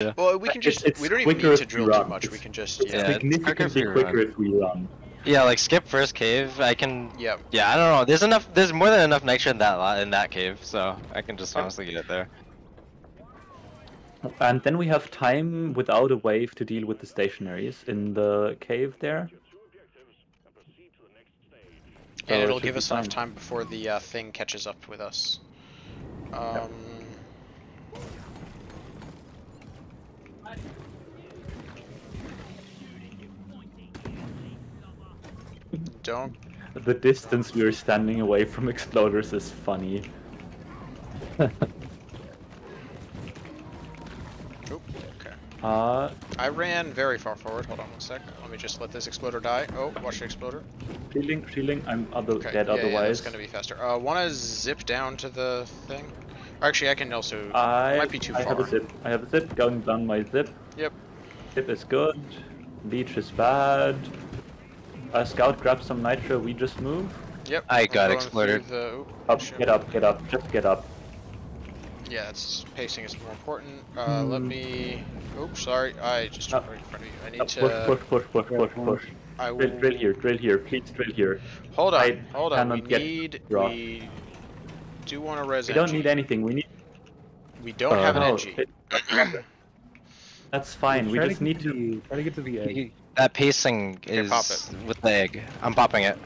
Well, we can just. it's we don't even need to drill too run. much. We can just. Yeah. significantly quicker if quicker if we run. Yeah, like skip first cave. I can. Yep. Yeah, I don't know. There's enough. There's more than enough nitra in that lot in that cave, so I can just honestly get it there. And then we have time without a wave to deal with the stationaries in the cave there. And So it it'll should give be us enough time before the uh, thing catches up with us. Um. Don't. The distance we are standing away from exploders is funny. Oop, okay. Uh, I ran very far forward. Hold on one sec. Let me just let this exploder die. Oh, watch the exploder. shielding, shielding. I'm other Okay. dead yeah, yeah, otherwise. it's gonna be faster. Uh, wanna zip down to the thing? Or actually, I can also. I, might be too I far. have a zip. I have a zip going down my zip. Yep. Zip is good. Leech is bad. Uh, scout grab some nitra. We just move. Yep. I I'm got going exploded. The, oop, Up, shit. get up, get up. Just get up. Yeah, it's pacing is more important. Uh, let Hmm. me. Oops, sorry. I just Up. jumped right in front of you. I need Up, to. push, push, push, push, push, push. I will. Drill, drill here, drill here. Please drill here. Hold on. I hold on. We get need. raw. We do want to res. We don't NG. need anything. We need. We don't have an Oh, NG. That's fine. We Try to just get need to. Try to get to the egg. That pacing Here, is pop it. with the egg. I'm popping it.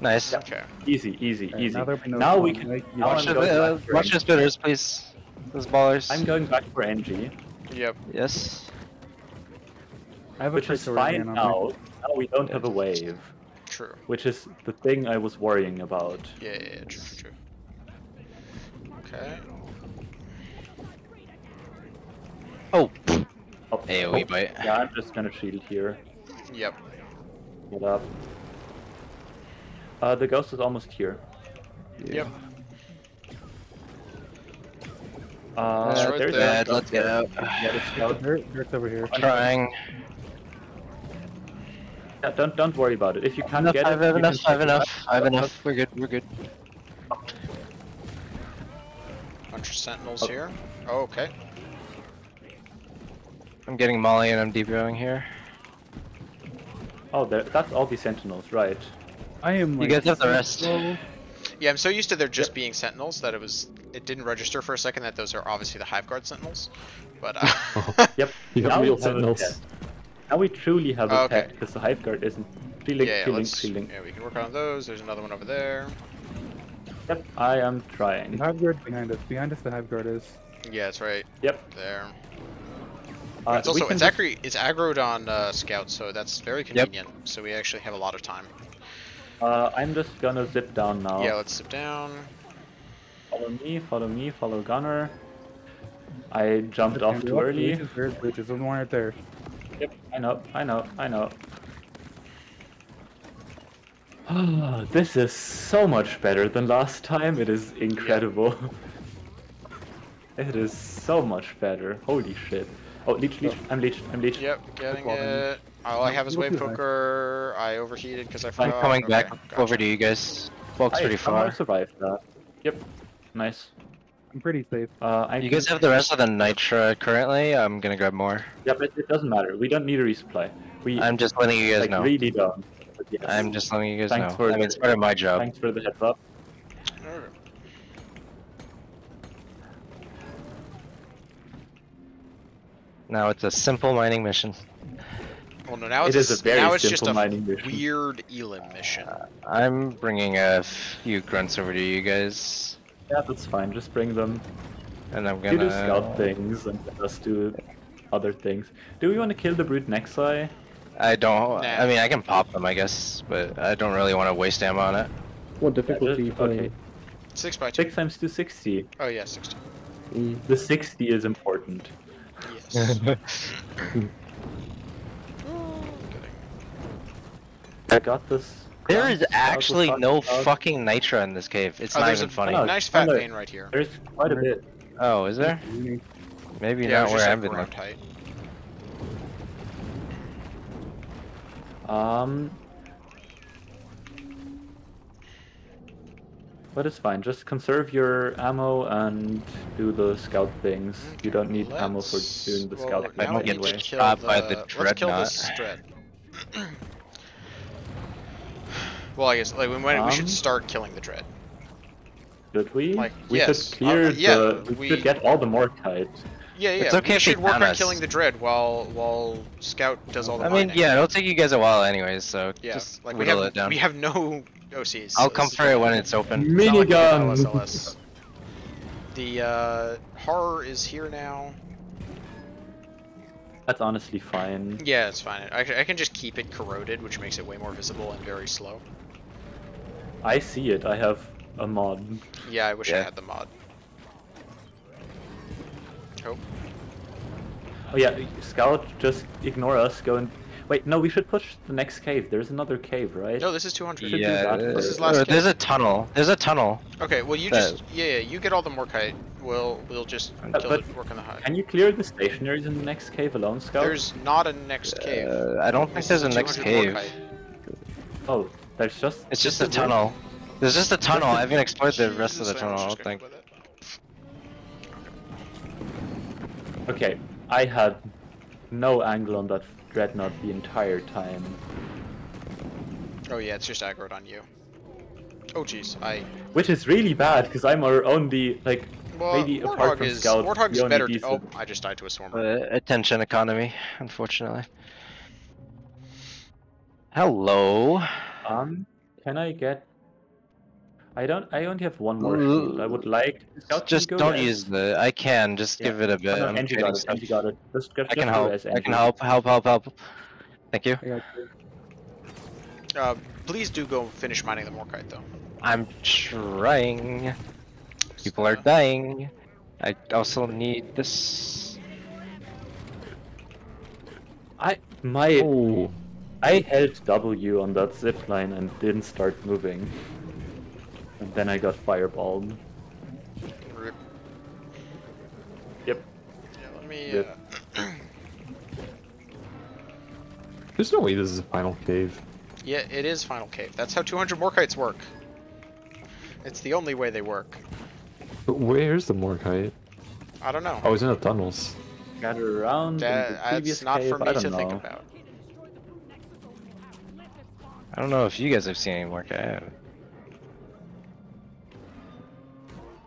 Nice. Okay. Easy, easy, Alright, easy. now there'll be no Now we can. Like, now Watch I'm the, uh, watch the NG. spitters, please. Those ballers. I'm going back for NG, Yep. Yes. I have a which is fine now. me. Now we don't have a wave, True. which is the thing I was worrying about. Yeah, yeah, yeah, true, true, true. Okay. Oh. Oh, AoE oh, bite. Yeah, I'm just gonna shield here. Yep. Get up. Uh, the ghost is almost here. Yep. Uh, That's right there's there. a Bad, let's get out. Yeah, the scout. Dirt, dirt's over here. Trying. Yeah, don't don't worry about it. If you can't Enough, get I it, have you enough, I have enough. I have enough. We're good, we're good. Bunch of sentinels Oh. here. Oh, okay. I'm getting Molly and I'm debuting here. Oh, that's all the sentinels, right? I am. You guys have the rest. Yeah, I'm so used to there just being sentinels that it was it didn't register for a second that those are obviously the hive guard sentinels. But uh, Yep. You have now real we have a pet. Now we truly have a Okay. pet because the hive guard isn't shielding, yeah, yeah, shielding, let's, yeah, we can work on those. There's another one over there. Yep, I am trying. The trying. hive guard behind us. Behind us, the hive guard is. Yeah, it's right Yep. there. Uh, it's also it's just- actually it's aggroed on uh, scout, so that's very convenient. So we actually have a lot of time. Uh, I'm just gonna zip down now. Yeah, let's sit down. Follow me, follow me, follow Gunner. I jumped off too early. Bridges, there's bridges. One right there. Yep, I know, I know, I know. Ah, this is so much better than last time. It is incredible. it is so much better. Holy shit. Oh, leech, leech. I'm leech. I'm leech. Yep, getting it. All I have is wave cooker. I overheated because I forgot. I'm coming Okay, back gotcha. over to you guys. Bulk's I pretty somehow far. survived that. Yep. Nice. I'm pretty safe. Uh, I You guys have the rest of the nitra currently? I'm gonna grab more. Yeah, but it doesn't matter. We don't need a resupply. We I'm just letting you guys like know. really don't. Yes. I'm just letting you guys Thanks know. for I mean, it's part of my job. Thanks for the heads up. Now it's a simple mining mission. Well, no, now It it's is a very now it's just a mining mission. weird Elim mission. I'm bringing a few grunts over to you guys, Yeah, that's fine. Just bring them. and I'm gonna. do scout things and let us do other things. Do we want to kill the brood Nexi? I don't. Nah. I mean, I can pop them, I guess, but I don't really want to waste ammo on it. What difficulty you playing? Okay. Six by two. Six times 260. Oh yeah, sixty. Mm. The 60 is important. Yes. Ooh, kidding. I got this. there is actually no about. fucking nitra in this cave. It's Oh, not even a funny. Oh, nice fat vein right here. There's quite a bit. Oh, is there? Maybe yeah, not where I've like been looking. tight. Um. But it's fine. Just conserve your ammo and do the scout things. You don't need ammo for doing the well, scout now thing we anyway. to kill Shot by the Let's kill this dreadnought. dread. well, I guess like we might, we should Um, start killing the dread. Should we? Like, we yes, should clear uh, yeah, the. We, we- should get all the Morkite. Yeah, yeah. It's okay we if should work on us. killing the dread while while Scout does all the I mean, mining. yeah, it'll take you guys a while anyways, so yeah. just like we whittle have it down. we have no OCs. I'll so come this for it when it's open. it's not like we have The uh, horror is here now. That's honestly fine. Yeah, it's fine. I, I can just keep it corroded, which makes it way more visible and very slow. I see it. I have a mod. Yeah, I wish I had the mod. Oh, Oh yeah, scout. Just ignore us. Go and wait. No, we should push the next cave. There's another cave, right? no, this is 200. Yeah, that uh. This is last uh, game. there's a tunnel. There's a tunnel. Okay, well you That- just yeah, yeah you get all the Morkite. We'll we'll just But- kill but- it, work on the high. Can you clear the stationaries in the next cave alone, scout? There's not a next cave. Uh, I don't think there's a next 200 cave. Morkite. Oh, there's just. It's just this a is it? tunnel. There's just a tunnel. I haven't explored the rest of the tunnel. I don't think. Okay, I had no angle on that dreadnought the entire time. Oh yeah, it's just aggroed on you. Oh jeez, I. Which is really bad because I'm our only like Well, maybe apart from is scout. Warthog's the only better. decent- Oh, I just died to a swarmer. Uh, attention economy, unfortunately. Hello. Um, can I get? I don't. I only have one more shield. I would like. Scout, can Just you don't res? use the. I can just Yeah. give it a Oh, bit. no, I'm Engie got it. stuff. Engie got it. Just, just, I can help. I can help. Help. Help. Help. Thank you. You. Uh, please do go finish mining the Morkite though. I'm trying. People are dying. I also need this. I my Oh. I held W on that zip line and didn't start moving. And then I got fireballed. Rip. Yep. Yeah, let me. Yep. Uh, There's no way this is a final cave. yeah, it is Final Cave. That's how 200 Morkites work. It's the only way they work. But where's the Morkite? I don't know. Oh, he's in the tunnels. Gather around. in the That, previous that's not cave, for me don't to think about. I don't know if you guys have seen any more.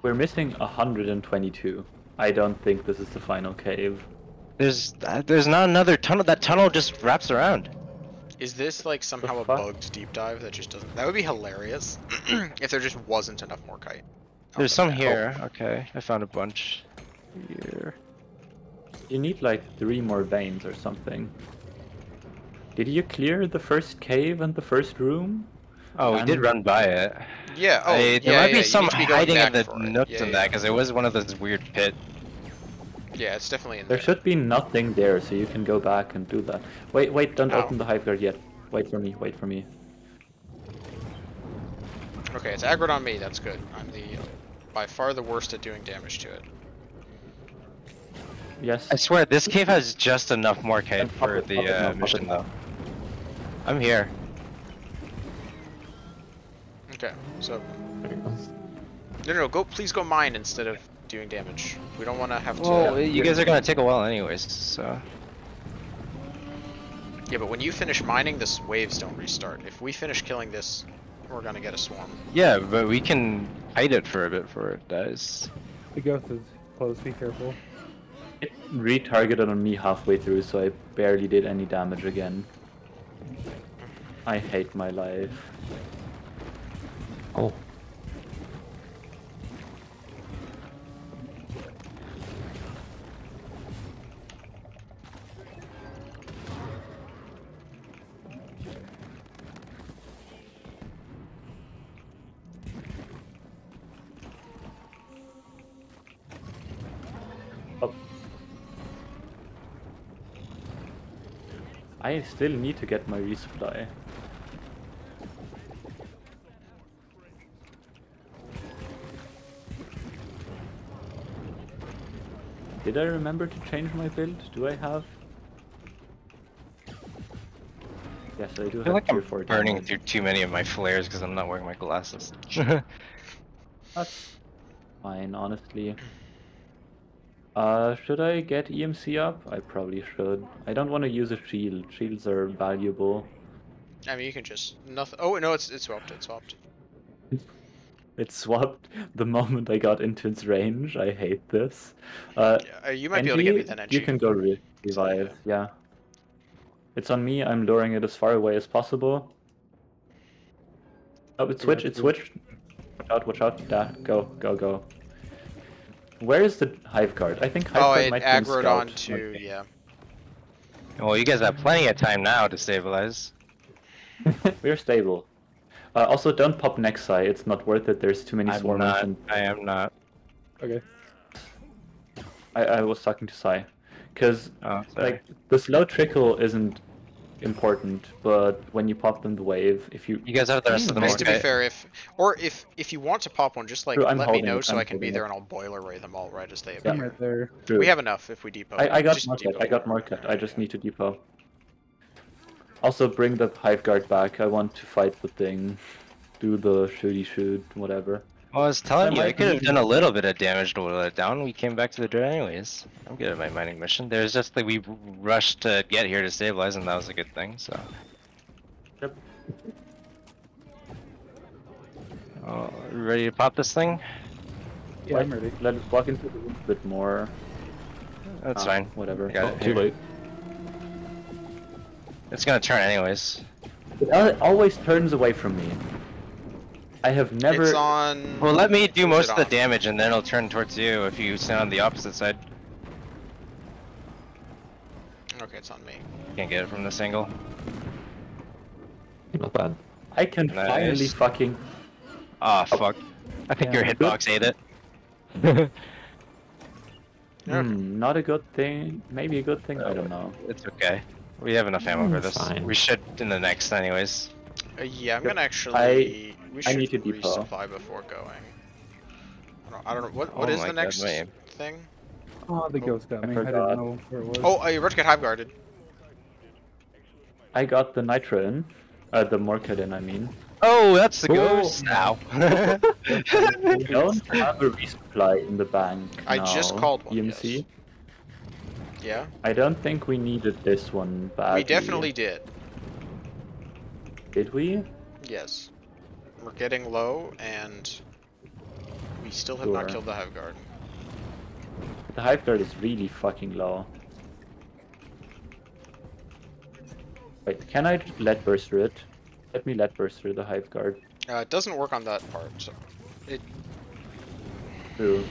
We're missing 122. I don't think this is the final cave. There's uh, there's not another tunnel. That tunnel just wraps around. Is this like somehow a bugged deep dive that just doesn't? That would be hilarious if there just wasn't enough Morkite. There's Oh, some yeah. here. Okay, I found a bunch. Here. You need like three more veins or something. Did you clear the first cave and the first room? Oh, we did run by it. Yeah. Oh, I- yeah. there might yeah, be you some need to be going hiding in the nooks yeah, in yeah. that because it was one of those weird pit. Yeah, it's definitely in There there. should be nothing there, so you can go back and do that. Wait, wait, don't Ow. open the hive guard yet. Wait for me, wait for me. Okay, it's aggroed on me. That's good. I'm the by far the worst at doing damage to it. Yes. I swear, this cave has just enough Morkite Then pop for it, the pop it now, uh, it mission, though. I'm here. Okay, so no, no, no, go. Please go mine instead of doing damage. We don't want to have to. Well, you guys are gonna take a while anyways, so. Yeah, but when you finish mining, this waves don't restart. If we finish killing this, we're gonna get a swarm. Yeah, but we can hide it for a bit before it dies. The ghost is close. Be careful. It retargeted on me halfway through, so I barely did any damage again. I hate my life. Oh. I still need to get my resupply. Did I remember to change my build? Do I have? Yes, I do I have feel like tier I'm 4 burning damage. through too many of my flares because I'm not wearing my glasses. That's fine, honestly. Uh, should I get EMC up? I probably should. I don't want to use a shield. Shields are valuable. I mean, you can just nothing. Oh no, it's it's swapped. It's swapped. It swapped the moment I got into its range. I hate this. Uh, Yeah, uh, you might be able to get me NG, then. NG. You can go re- revive, yeah. It's on me. I'm luring it as far away as possible. Oh, it switched. It switched. Watch out! Watch out! Da, go! Go! Go! Where is the hive guard? I think hive Oh, guard it might be in aggroed scout. onto Okay. yeah. Well, you guys have plenty of time now to stabilize. We're stable. Uh, also, don't pop Nexi. It's not worth it. There's too many I'm swarmers. not. And I am not. Okay. I, I was talking to Sai, because Oh, like the slow trickle isn't important, but when you pop them the wave, if you you guys have the rest of the I to be fair, if or if if you want to pop one, just like True, I'm let me know so I'm I can be there it. and I'll boiler ray them all right as they appear. Yeah. Right there. True. We have enough if we depot. I, I got Just market. depot. I got market. I just need to depot. Also, bring the hive guard back. I want to fight the thing, do the shooty shoot, whatever. Well, I was telling That you, I could have done a little bit of damage to whittle it down. We came back to the dirt anyways. I'm good at my mining mission. There's just like we rushed to get here to stabilize, and that was a good thing. So. Yep. Oh, ready to pop this thing? Yeah, I'm ready. Let us walk into the room a bit more. That's Ah, fine. Whatever. I got Oh, it too late. It's gonna turn anyways. It always turns away from me. I have never. It's on. Well, let me do Is most of the on? damage, and then it'll turn towards you if you stand on the opposite side. Okay, it's on me. Can't get it from this angle. Not bad. I can Nice. finally fucking. Ah, fuck. I think Yeah, your hitbox ate it. Yeah. Hmm, not a good thing. Maybe a good thing. I don't know. It's okay. We have enough ammo for Mm, this. fine. We should in the next, anyways. Uh, yeah, I'm Yep. gonna actually. we I need to depot. resupply before going. I don't, I don't know what. Oh What is the next wait. thing? Oh, the Oh, ghost got I me. I, forgot. didn't know where it was. Oh, uh, you're about to get hive guarded. I got the nitra in. Uh, the Morkite in, I mean. Oh, that's the Oh. ghost now. We don't have a resupply in the bank. I just called one, EMC. yes. Yeah, I don't think we needed this one badly. we definitely did. Did we? Yes. We're getting low, and we still have not killed the hive guard. The hive guard is really fucking low. Wait, can I lead burster it? Let me lead burster the hive guard. Uh, it doesn't work on that part, so it. True.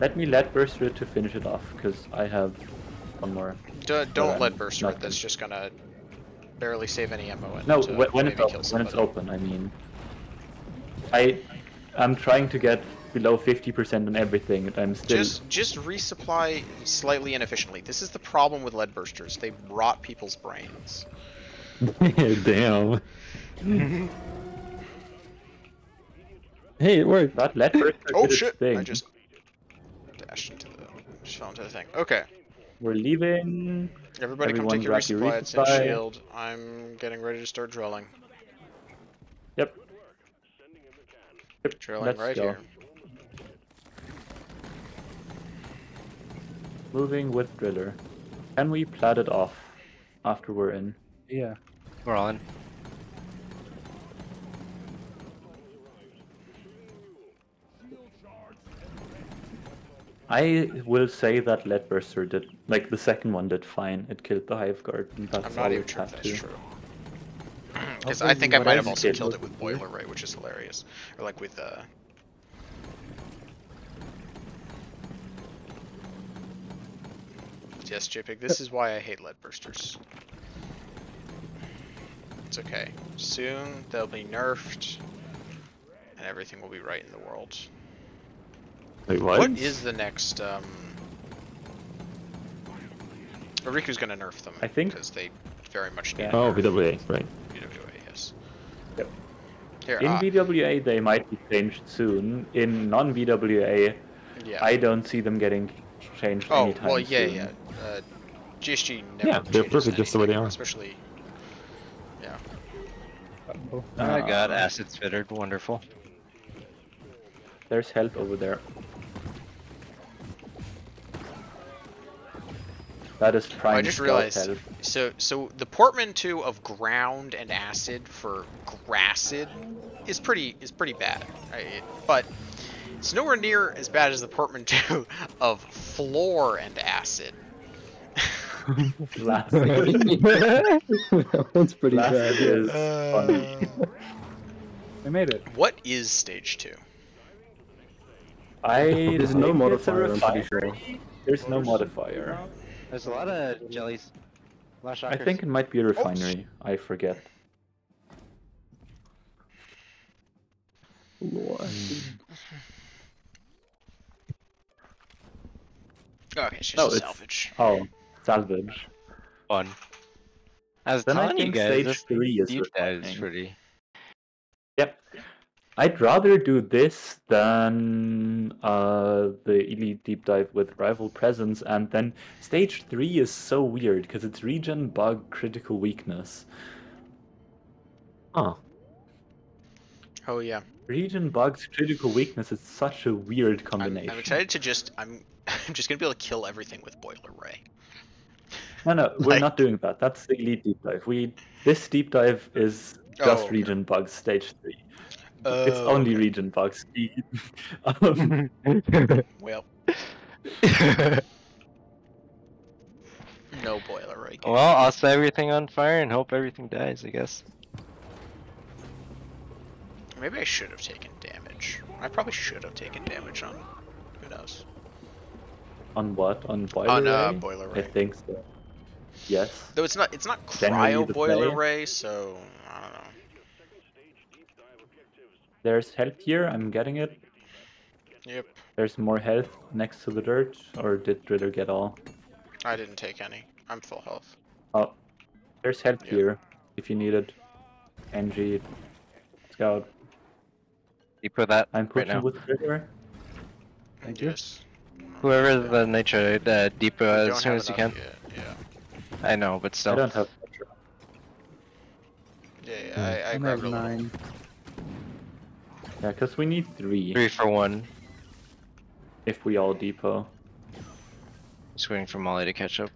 Let me lead burster it to finish it off, because I have one more. d- Don't I'm lead burster it. That's just gonna barely save any ammo. No, uh, when, when it's open, when it's open, I mean. I, I'm trying to get below 50% on everything, and I'm still. Just just resupply slightly inefficiently. This is the problem with lead bursters. They rot people's brains. Damn. hey, it worked. That lead burster Oh did shit! thing. I just dashed into the just fell into the thing. Okay, We're leaving. Mm. everybody come take your grab your resupply. It's shield. I'm getting ready to start drilling. Yep. Yep. Drilling let's right go. here. Moving with driller. Can we plat it off after we're in? Yeah. We're all I will say that lead burster did, like the second one did fine. It killed the hive guard. And that's I'm all not even sure if that's to. true. Because I think I might have also did killed was- it with boiler Ray, which is hilarious. Or like with uh. Yes, JPEG, this is why I hate lead bursters. It's okay. Soon they'll be nerfed, and everything will be right in the world. Wait, what? what is the next? Um... Riku's gonna nerf them. I think- because they very much need. Yeah. Oh, nerf. VWA, right. VWA, yes. Yep. Here, In uh, VWA, they might be changed soon. In non VWA, yeah. I don't see them getting changed oh, anytime well, yeah, soon. yeah. Uh, GSG never Yeah, they're changes perfect just the way they are. Especially, yeah. Uh-oh. Oh my god, Uh, acid spittered, wonderful. There's help over there. That is prime I just realized. health. So, so the portmanteau of ground and acid for grassid is pretty is pretty bad, right? It- but it's nowhere near as bad as the portmanteau of floor and acid. Last that one's pretty Last bad. is Uh, funny. We made it. what is stage two? I There's no think it's a modifier, I'm pretty refinery. There's no modifier. There's a lot of jellies. A lot of I think it might be a refinery. I forget. Lord. Oh, okay, it's just No, a it's- salvage. Oh, salvage. fun. I was Then I telling you guys, stage this three is deep dive is pretty. Yep. I'd rather do this than uh, the elite deep dive with rival presence, and then stage three is so weird because it's regen, bug, critical weakness. Huh. Oh yeah, Regen, bugs, critical weakness is such a weird I'm, combination. I'm excited to just I'm I'm just gonna be able to kill everything with boiler ray. No, no, we're Like- not doing that. That's the elite deep dive. We this deep dive is Oh, just okay. regen bugs stage three. it's Oh, only okay. regen bugs. um, Well, no boiler ray. well, I'll set everything on fire and hope everything dies. I guess. Maybe I should have taken damage. I probably should have taken damage on. Who knows? on what? On boiler on uh, ray? boiler I think so. Yes. Though it's not it's not cryo boiler play. ray, so I don't know. There's health here. I'm getting it. Yep, There's more health next to the dirt. Or did Driller get all? I didn't take any. I'm full health. Oh, there's health Yeah. here if you need it. NG, Scout. You put that I'm right pushing now. with Driller. Thank you. yes. Whoever the nitra uh, deep We don't as soon have as you enough can. yet, Yeah. I know, but still. I still. don't have. Yeah, yeah, I, I I'm grabbed at a little. Nine. Yeah, because we need three Three for one. if we all depot. Just waiting for Molly to catch up.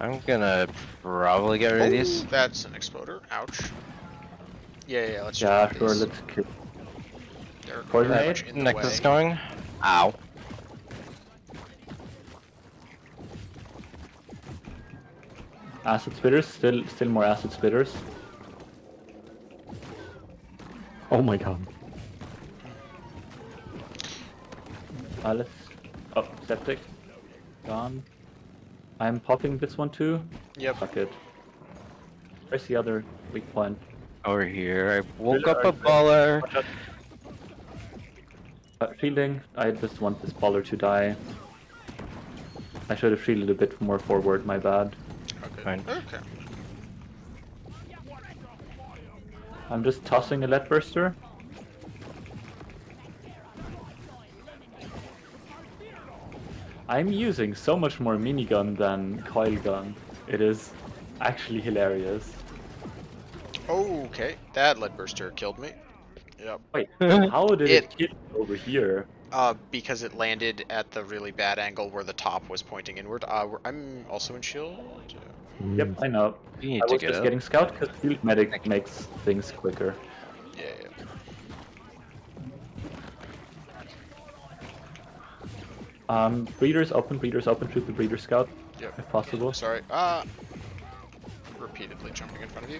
I'm gonna probably get rid of these. Oh, that's an exploder. Ouch. Yeah, yeah, let's Yeah, sure. Let's kill. They're Coordinate. very much in the Necklace way. going. Ow. Acid spitters. Still, still more acid spitters. Oh my god. Uh, let's. Oh, septic. Gone. I'm popping this one too. Yep. Fuck it. Where's the other weak point? Over here. I woke Really up a baller. Watch. Uh, shielding. I just want this baller to die. I should have shielded a bit more forward. My bad. Okay. Okay. I'm just tossing a lead burster. I'm using so much more minigun than coil gun. It is actually hilarious. Okay, that lead burster killed me. Yep. Wait, how did it, It- hit over here? Uh, because it landed at the really bad angle where the top was pointing inward. Uh, I'm also in shield. Yep, I know. You need I to was get just up. getting scout because field medic makes things quicker. Yeah, yeah. Um, breeders open, breeders open, shoot the breeder scout Yep. if possible. Sorry. Uh, repeatedly jumping in front of you.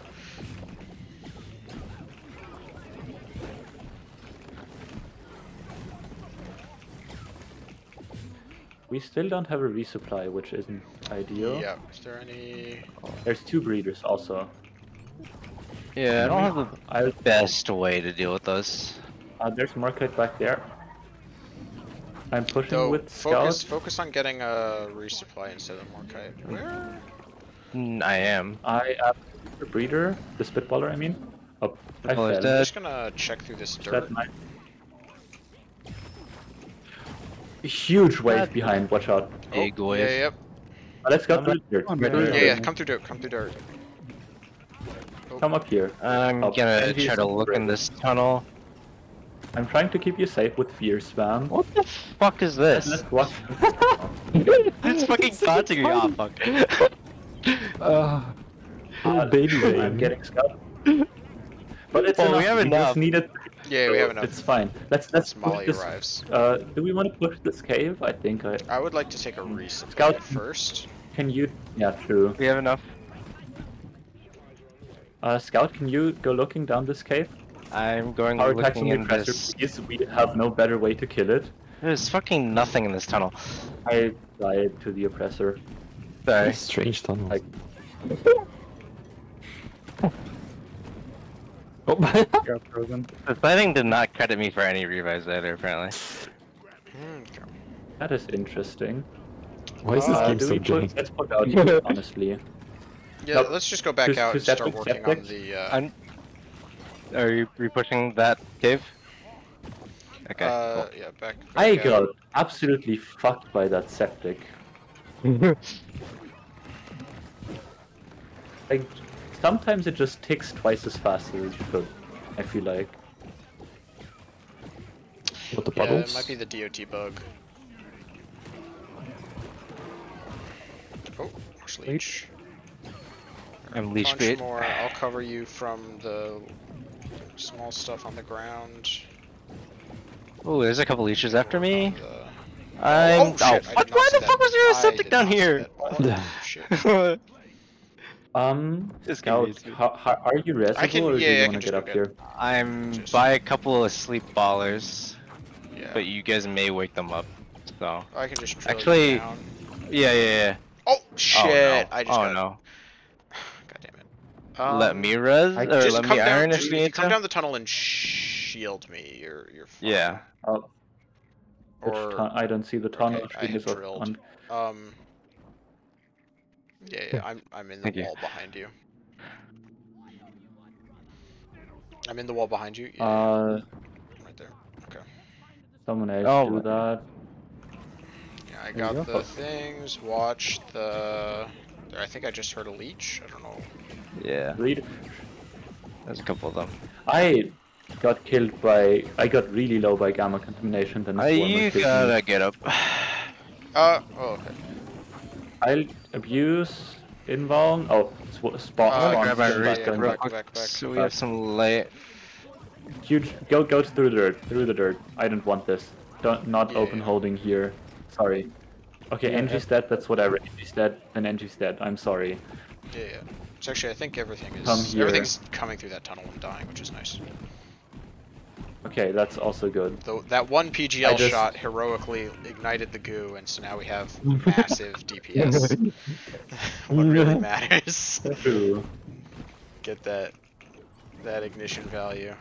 We still don't have a resupply, which isn't ideal. Yeah. Is there any? There's two breeders also. Yeah, I don't have the I'll, best way to deal with this. uh, there's Morkite back there. I'm pushing Though, with focus scout. focus on getting a resupply instead of Morkite. Where? Mm, I am. I have a breeder, the spitballer. I mean. Oh, I Spitballer's fell. I'm just gonna check through this Is dirt. that my... A huge wave behind. Watch out. Big oh, wave. Yeah, yep. Uh, let's go through not- dirt. I'm Through. Yeah, yeah. Come through dirt. Come through dirt. Come up here. I'm Oh, gonna Andy's try to look in this tunnel. I'm trying to keep you safe with fear spam. What the fuck is this? Let's watch. it's fucking taunting me. Oh fuck. Uh, Uh, baby I'm getting scouted. But it's Well, enough. we have just enough. needed. Yeah, we have enough. It's fine. Let's let's Molly this. arrives. Uh, do we want to push this cave? I think I I would like to take a resupply Scout- first. can. You yeah, true. We have enough. Uh, Scout, can you go looking down this cave? I'm going Our attacks on looking the in aggressor, this. please. We have no better way to kill it. There's fucking nothing in this tunnel. I died to the oppressor. Sorry. Strange tunnel. Like- oh, Got frozen. The thing did not credit me for any revives either, apparently. That is interesting. why is this Uh, game so we put, jank? let's put out here, honestly. Yeah, Nope. let's just go back Who's- out and who's start septic? working on the. Uh, I'm... Are you repushing that cave? Okay. uh, yeah, back. I back got absolutely fucked by that septic. Like, sometimes it just ticks twice as fast as it should. I feel like. what the Yeah, puddles? it might be the DOT bug. Oh, Marsh Leech. I'm leash Bunch bait. more. I'll cover you from the small stuff on the ground. Oh, there's a couple leeches after me. The- I'm. oh shit! I did what? Why see the fuck was there a septic down here? that. Oh, shit. Um, This Scout, is how, how, are you resable I can- or do yeah, you I want can to get up get- here? I'm Just- by a couple of sleep ballers, Yeah. but you guys may wake them up. So. I can just Actually- down. Yeah, yeah, yeah. Oh shit! Oh no. I just oh got. no. God damn it. Um, let me res I- or just let come me down, iron just if you need come to. down the tunnel and shield me. You're you're fine. Yeah. Oh, Or I don't see the tunnel. okay, I Screen had is off drilled. on- um. Yeah, yeah. I'm I'm in the Thank you. wall behind you. I'm in the wall behind you. Yeah, Uh, right there. Okay. someone else Oh, do that. Yeah, I got go. the things. Watch the. I think I just heard a leech. I don't know. Yeah. Read. There's a couple of them. I got killed by. I got really low by gamma contamination. Then a Uh, you gotta get up. Uh. Oh. Okay. I'll abuse invuln. Oh, sw- spot. Uh, spawn grab my still back real back, back. quick, back, back. so we have some late. Huge. Go go through the dirt. Through the dirt. I don't want this. Don't not Yeah, open yeah. holding here. Sorry. Okay, Yeah, NG's dead. That's whatever. NG's dead. Then NG's dead. I'm sorry. Yeah, yeah. It's actually, I think everything is Come here. everything's coming through that tunnel and dying, which is nice. Okay, that's also good. Though that one PGL just- shot heroically ignited the goo, and so now we have massive DPS. what really matters. Get that that ignition value.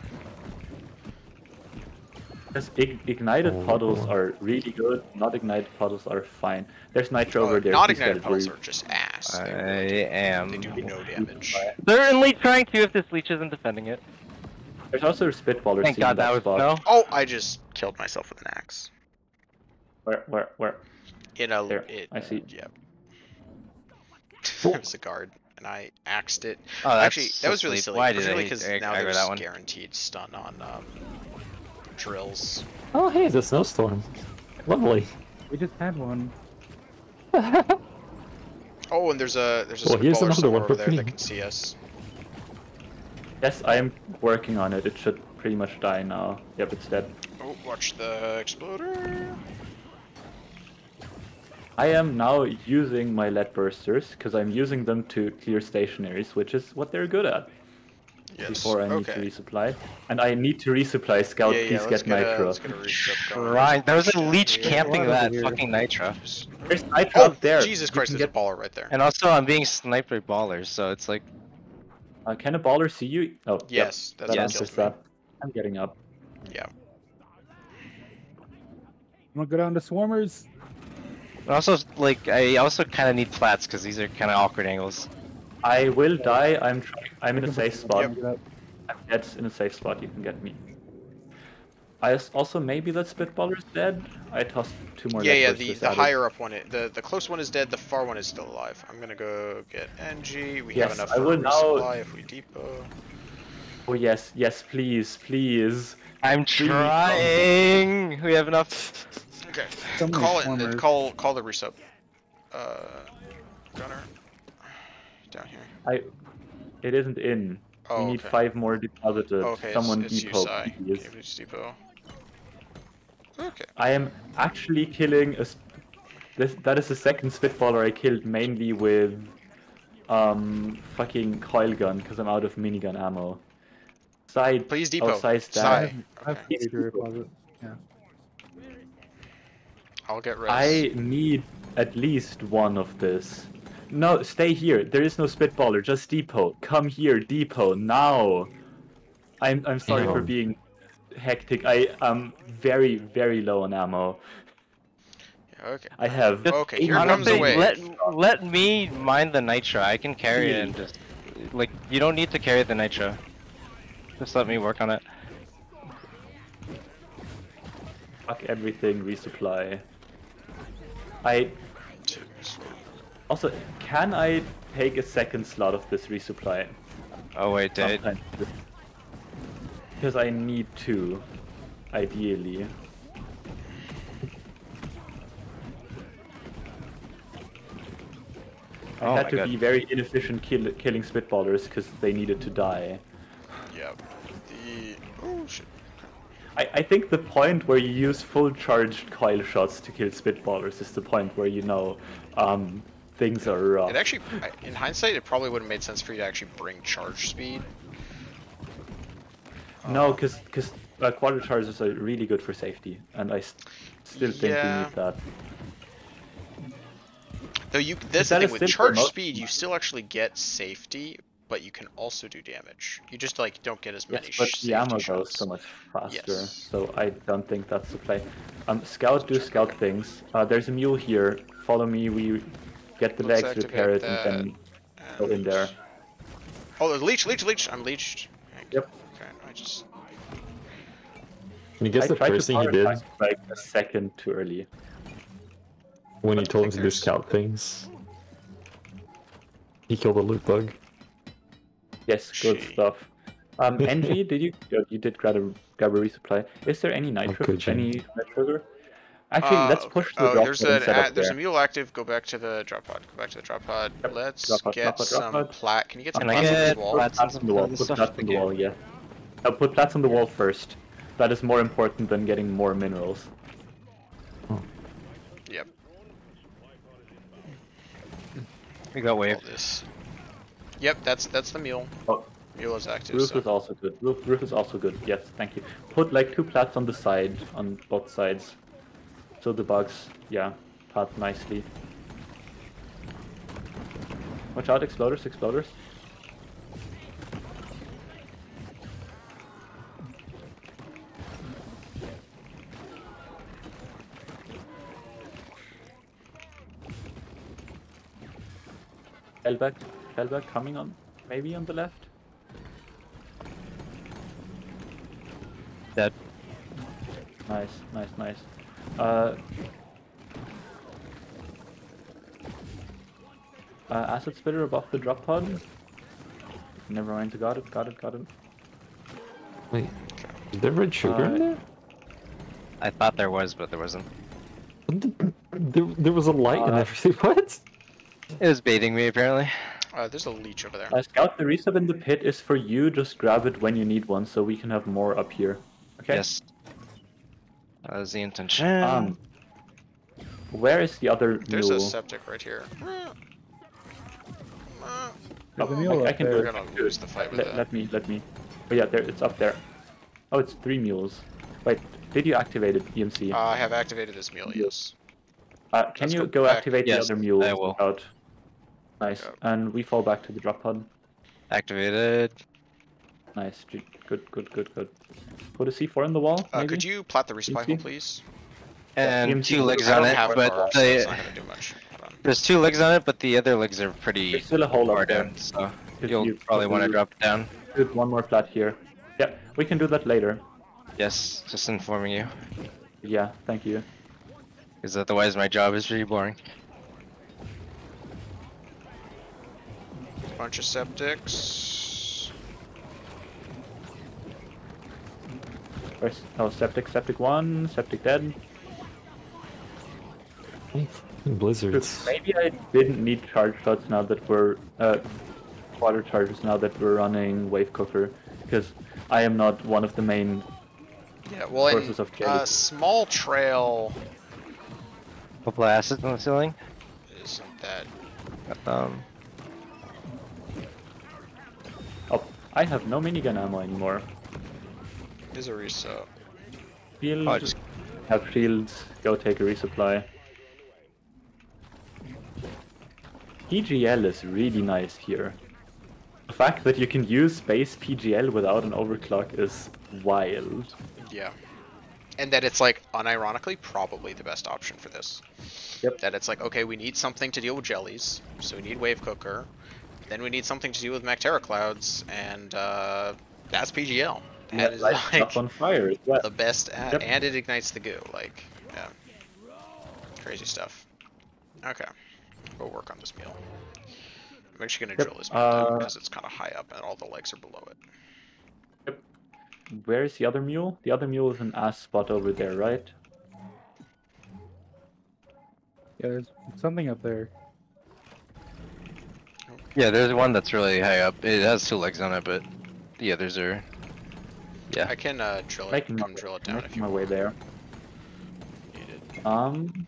Because ig- ignited Oh. puddles are really good. Not ignited puddles are fine. There's nitra Uh, over there. not please ignited puddles worried. are just ass. I They really do- am. They do no damage. They're in lead trying to if this leech isn't defending it. There's also a spitballer Thank God in that was spot. no. Oh, I just killed myself with an axe. Where, where, where? In a There, it, I see. Yep. it was a guard, and I axed it. Oh, that's Actually, that was really silly. Why did particularly because now there's that one? guaranteed stun on um, drills. Oh, hey, it's a snowstorm. Lovely. We just had one. Oh, and there's a there's a Well, here's spitballer another somewhere one over for there that can see us. Yes, I am working on it. It should pretty much die now. Yep, it's dead. Oh, watch the exploder. I am now using my lead bursters because I'm using them to clear stationaries, which is what they're good at. Yes. Before I need to resupply, and I need to resupply. Scout, yeah, yeah, please get get a, nitra. let's a. Right, there was a leech yeah. camping that here. fucking nitra. There's nitra Oh, up there. Jesus Christ, can there's get, a baller right there. And also, I'm being sniper baller, so it's like, uh, can a baller see you? Oh, yep, Yes, that's that answers that. I'm getting up. Yeah. I'm gonna go down to swarmers. and also like I also kind of need flats because these are kind of awkward angles. I will die. I'm trying. I'm in a safe spot. Get up. I'm dead in a safe spot. You can get me. I s- also maybe that Spitballer's dead. I tossed two more. yeah, yeah. The the higher up one, it, the the close one is dead. The far one is still alive. I'm gonna go get NG. We have enough I for a will now- resupply if we depot. Oh yes, yes, please, please. I'm trying. We have enough. Okay. So many Call it. and. Call call the resub. Uh, Gunner. Down here. I. It isn't in. Oh, we need okay. five more deposited. Okay, Someone it's, it's depot, Yusai. please. Okay, it's depot. Okay. I am actually killing a. s- This, that is the second Spitballer I killed mainly with um fucking coil gun because I'm out of minigun ammo. Side. Please Oh, depot. size Sai. down. I have Okay. to to. Yeah. I'll get res. I need at least one of this. No, stay here. There is no Spitballer. Just depot. Come here, depot now. I'm I'm sorry for being hectic. I am very very low on ammo. Yeah, okay. I have. Okay, here eight comes the Honestly, wave. let let me mine the nitra. I can carry it and just like you don't need to carry the nitra. Just let me work on it. Fuck everything. Resupply. I also can I take a second slot of this resupply? Oh wait, did Sometime. Because I need to, ideally. I Oh had to God. be very inefficient kill killing Spitballers because they needed to die. Yep. The oh shit. I, I think the point where you use full charged coil shots to kill Spitballers is the point where you know um, things are rough. It actually, in hindsight, it probably would have made sense for you to actually bring charge speed. No, because because uh, charges are really good for safety, and I s- still think Yeah. we need that. Though you, that's the thing with charge speed, you still actually get safety, but you can also do damage. You just like don't get as many. Yes, but the ammo safety goes so much faster, Yes. so I don't think that's the play. Um, scout do scout things. Uh, there's a mule here. Follow me. We get the Let's legs, repair it, that. and then go in there. Oh, there's leech, leech, leech. I'm leeched. Yep. Okay, I just. I guess I the first thing he did like a second too early. when he told him to do scout things, he killed a loot bug. Yes, good Shit. stuff. Um, NG, did you oh, you did grab a grab a resupply? Is there any nitra? good, Jim. any nitra? Actually, Uh, let's push the oh, drop there's pod an and set a, there's a mule active. Go back to the drop pod. Go back to the drop pod. Yep, Let's drop pod, get drop pod, drop some pod. plat. Can you get some Can I on get this wall? plats? Plats on the wall. This Put stuff on the wall. Yeah. Uh, put plats on the wall first. That is more important than getting more minerals. Yep. We got All wave. this. Yep, that's that's the mule. Oh, Mule is active. roof so- is also good. Roof, roof is also good. Yes, thank you. Put like two plats on the side, on both sides, so the bugs, yeah, path nicely. Watch out, exploders, exploders. Hellback, Hellback coming on, maybe on the left. Dead. Nice, nice, nice. Uh, uh, acid spitter above the drop pod. Never mind, got it, got it, got it. Wait, is there red sugar in Uh, there? I thought there was, but there wasn't. There, there was a light and uh, everything. What? It was baiting me apparently. Uh, there's a leech over there. Uh, scout, the resub in the pit is for you. Just grab it when you need one, so we can have more up here. Okay. Yes. That was the intention. Um, where is the other There's mule? a septic right here. There's a Oh, mule I, I can do there. We're it. gonna I can do lose the fight with let, that. let me, let me. Oh yeah, there, it's up there. Oh, it's three mules. Wait, did you activate it, EMC? Uh, I have activated this mule. Yes. Uh, can let's you go go, back. activate Yes, the other mule? I will. Out. Nice. Yep. And we fall back to the drop pod. Activated. Nice. Good, good, good, good. Put a C4 in the wall. Uh, could you plot the resupply hole, please? And EMC two legs on it, have but bar, so the, not gonna do much. Hold on. there's two legs on it, but the other legs are pretty There's still a hole far down, so you'll you probably want to drop it down. Put one more flat here. Yeah, we can do that later. Yes, just informing you. Yeah, thank you. Because otherwise my job is pretty boring. Bunch of septics. Where's, oh, septic, septic one, septic dead. Blizzards. Maybe I didn't need charge shots now that we're uh, water charges now that we're running wave cooker because I am not one of the main. Yeah, well, and Sources of uh, jelly. small trail Couple of acids on the ceiling. isn't that. Got I have no minigun ammo anymore. Is a reset. Shield, Oh, just have shields. Go take a resupply. PGL is really nice here. The fact that you can use base PGL without an overclock is wild. Yeah. And that it's like, unironically, probably the best option for this. Yep. That it's like, okay, we need something to deal with jellies, so we need Wave Cooker. Then we need something to do with Mactera Clouds, and uh, that's PGL. That That is lights like up on fire as well. the best, a- Yep. and it ignites the goo. Like, yeah. Crazy stuff. Okay. We'll work on this mule. I'm actually gonna Yep, drill this mule uh, because it's kind of high up and all the legs are below it. Where is the other mule? The other mule is an ass spot over there, right? Yeah, there's something up there. Yeah, there's one that's really high up. It has two legs on it, but the others are. Yeah. I can uh, drill it. Making, Come drill it down if making you my way there. Um.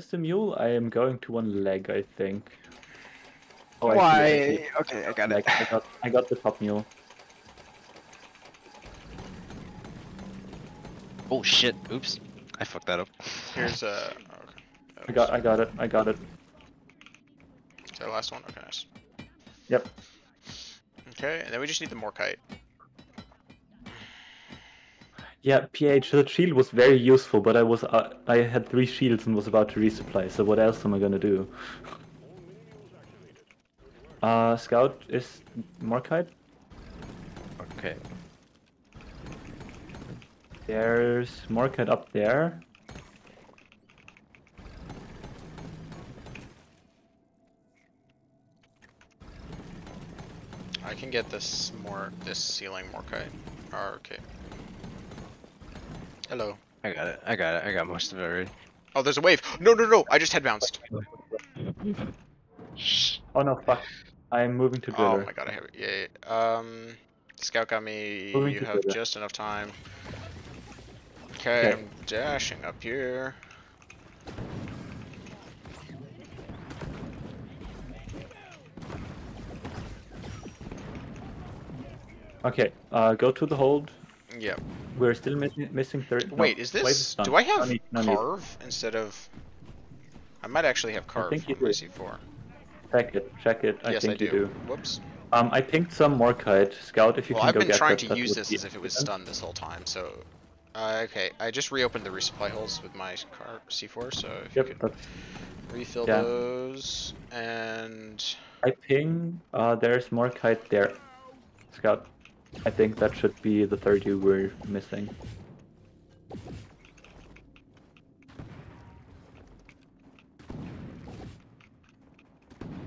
Where is the mule? I am going to one leg, I think. Oh, I see I. Okay, I got Leg, I got, I got the top mule. Oh shit! Oops, I fucked that up. Here's uh. Okay. I got, I got it, I got it. Is that the last one? Okay, nice. Yep. Okay, and then we just need the Morkite. Yeah, PH, the shield was very useful, but I was, uh, I had three shields and was about to resupply, so what else am I gonna do? Uh, Scout is Morkite. Okay. There's Morkite up there. I can get this more this ceiling Morkite. Oh, okay. Hello. I got it. I got it. I got most of it already. Oh, there's a wave. No, no, no! I just head bounced. Oh no, fuck. I'm moving to Oh my god, I have it. Yeah, yeah. Um, scout got me. Moving You have driller. just enough time. Okay, Okay. I'm dashing up here. Okay, uh, go to the hold. Yep. We're still missing missing third. Wait, is this? do I have carve instead of? I might actually have carve think you on my. C4. Check it, check it. I yes, think I do. you do. Whoops. Um, I pinged some Morkite. Scout, if you Well, can I've go been trying that, to that use this as if it was stunned this whole time, so. Uh, okay, I just reopened the resupply holes with my car C4, so if you could that's, refill yeah. those and I ping. Uh, there's Morkite there. Scout. I think that should be the third you were missing.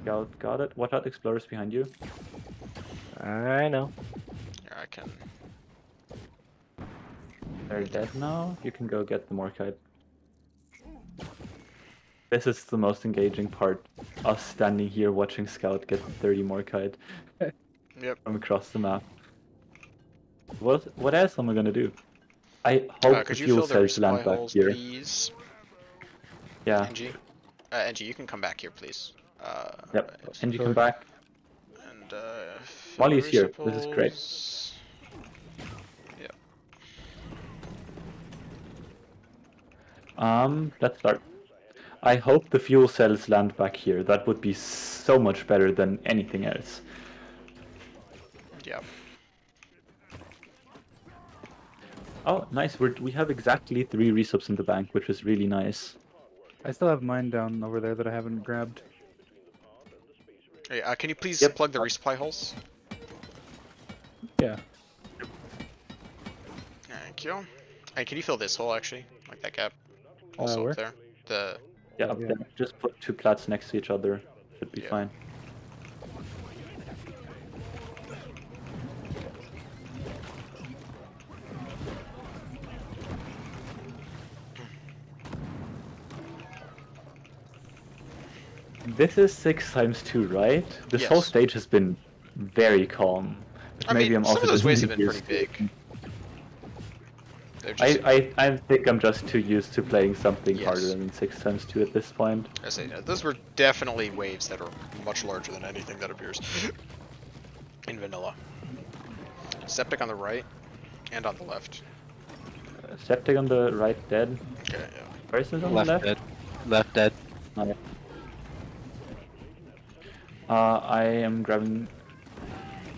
Scout, got it. Watch out, explorers behind you. I know. yeah, I can. They're dead now. You can go get the Morkite. This is the most engaging part. Us standing here watching Scout get 30 Morkite Yep. from across the map. What what else am I gonna do? I hope Uh, the fuel cells land back holes, here. please? Yeah. Engie? Uh, Engie, you can come back here, please. Uh, Yep. you come back. And, uh, Molly is here. This is great. Yep. Um, let's start. I hope the fuel cells land back here. That would be so much better than anything else. Yeah. Oh, nice. We're, we have exactly three resubs in the bank, which is really nice. I still have mine down over there that I haven't grabbed. Hey, uh, can you please Yep. plug the resupply holes? Yeah. Thank you. Hey, can you fill this hole actually? Like that gap? Uh, Also where? up there. The Yeah, up Yeah. there. Just put two plats next to each other. Should be Yeah. fine. This is six times two, right? This whole stage has been very calm. But I maybe mean, I'm some also of those waves have been pretty big. They're I, I, I think I'm just too used to playing something Yes. harder than six times two at this point. I say, uh, those were definitely waves that are much larger than anything that appears in vanilla. Septic on the right and on the left. Uh, Septic on the right dead. Okay, yeah. Person on Left, the left. dead. Left dead. Oh, yeah. Uh, I am grabbing.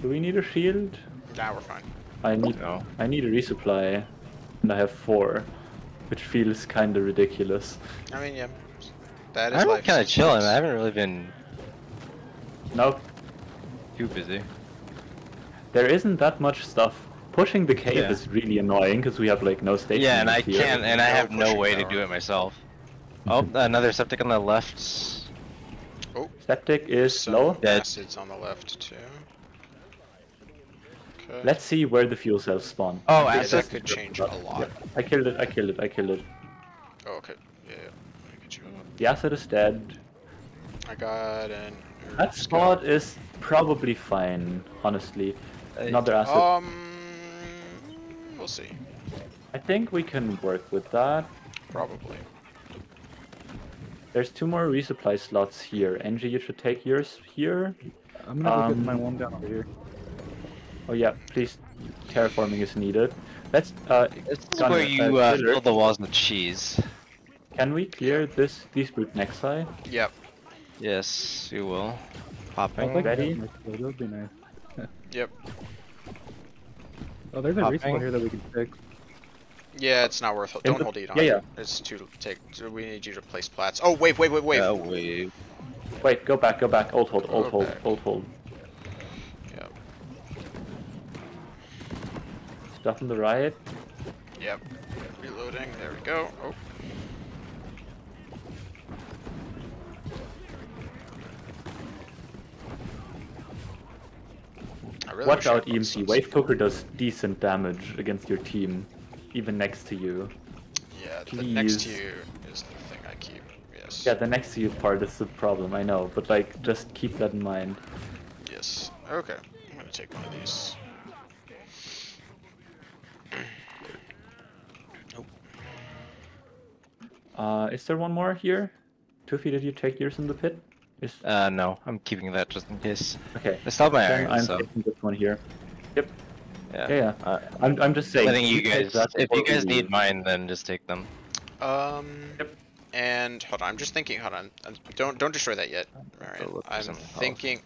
Do we need a shield? Nah, we're fine. I need. No. I need a resupply, and I have four, which feels kind of ridiculous. I mean, yeah. That is I'm life. kind of chilling. I haven't really been Nope, too busy. there isn't that much stuff. Pushing the cave Yeah. is really annoying because we have like no station. Yeah, and I here. can't, and I have no pushing way to do it myself. Oh, another septic on the left. Septic is Some low. Dead. acids on the left too. Okay. Let's see where the fuel cells spawn. Oh, Yeah, acid. that could change a lot. I killed it. I killed it. I killed it. Oh, okay. Yeah, yeah. Let me get you up. The acid is dead. I got an. That spot is probably fine, honestly. Another acid. Um, we'll see. I think we can work with that. Probably. There's two more resupply slots here. Engie, you should take yours here. I'm gonna go Um, get my one down over here. Oh yeah, please. Terraforming is needed. Let's. Uh, This is Gunner, where you uh, Killer, fill the walls with cheese. Can we clear this these brood Nexi? Yep. Yes, you will. I'd Popping. like to ready? have That would be nice. Yep. Oh, there's a Popping. respawn here that we can fix. Yeah, it's not worth it. Don't hold it on. yeah, yeah. It's too take. We need you to place plats. Oh, wait, wait, wait, wait. Uh, wait. Wait, go back, go back. Old hold, old Go hold, back. old hold. Yep. Stuff on the riot. Yep. Reloading. There we go. Oh. Really Watch out, EMC. Wave Cooker does decent damage against your team, even next to you. Yeah, the next to you is the thing I keep. Yes. Yeah, the next to you part is the problem, I know, but like, just keep that in mind. Yes. Okay. I'm gonna take one of these. Uh, is there one more here? Toofy, did you take yours in the pit? Is... Uh, no, I'm keeping that just in case. Okay. I still have my Then iron, I'm so taking this one here. Yep. Yeah. Yeah, yeah. Uh, I'm, I'm just saying. letting you guys, if you guys need mine, then just take them. Um. Yep. And hold on, I'm just thinking. Hold on. Uh, Don't don't destroy that yet. All right. Go look for I'm some health. thinking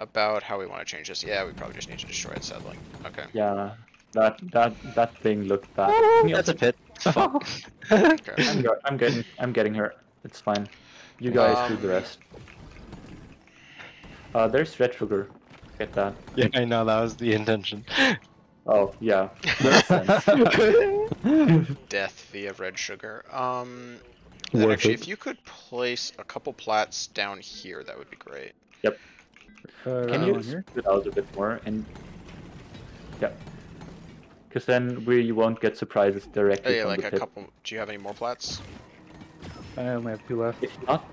about how we want to change this. Yeah, we probably just need to destroy it. Sadly. Okay. Yeah, that that that thing looked bad. That's a pit. Fuck. Okay. I'm, I'm getting I'm getting her. It's fine. You guys do the Um, rest. Uh, there's red sugar. Get that. yeah, I know that was the intention. Oh yeah. Death via red sugar. Um. Then Worth actually, it. if you could place a couple plats down here, that would be great. Uh, Can you on here? out a bit more and yeah. Because then we won't get surprises Oh, directly yeah, from like the a pit. couple. Do you have any more plats? I only have two left. If not,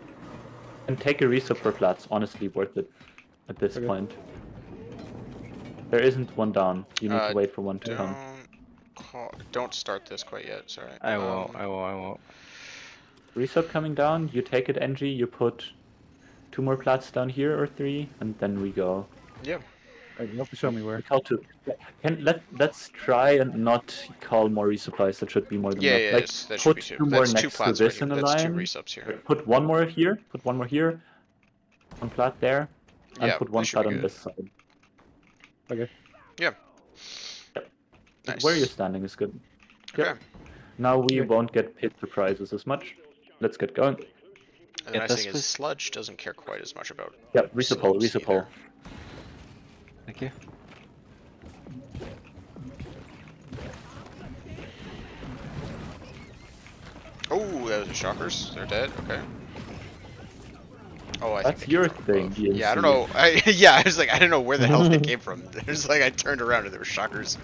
and take a resub for flats. Honestly, worth it at this Okay. point. There isn't one down. You need Uh, to wait for one to come. Don't call, don't start this quite yet. Sorry. I won't. Um, I won't. I won't. Resub coming down. You take it, Engie. You put two more plats down here or three, and then we go. Yeah. Alright, you have to show me where. How to? Can let let's try and not call more resupplies. That should be more than Yeah, enough. yeah, Like, it's- that should put be two. two more That's two next to this right in here. a That's two line. resubs here. Put one more here. Put one more here. One plat there, and Yeah, put one should plat on good. this side. Nice. Where you're standing is good. Yep. Okay. Now we Okay. won't get pit surprises as much. Let's get going. And the Get nice thing is. Sludge doesn't care quite as much about. Yeah, resupply, slopes resupply. Thank you. Oh, those are shockers. They're dead. Okay. Oh, I That's think your thing. Yeah, I don't know. I, yeah, I was like, I don't know where the hell they came from. There's like, I turned around and there were shockers.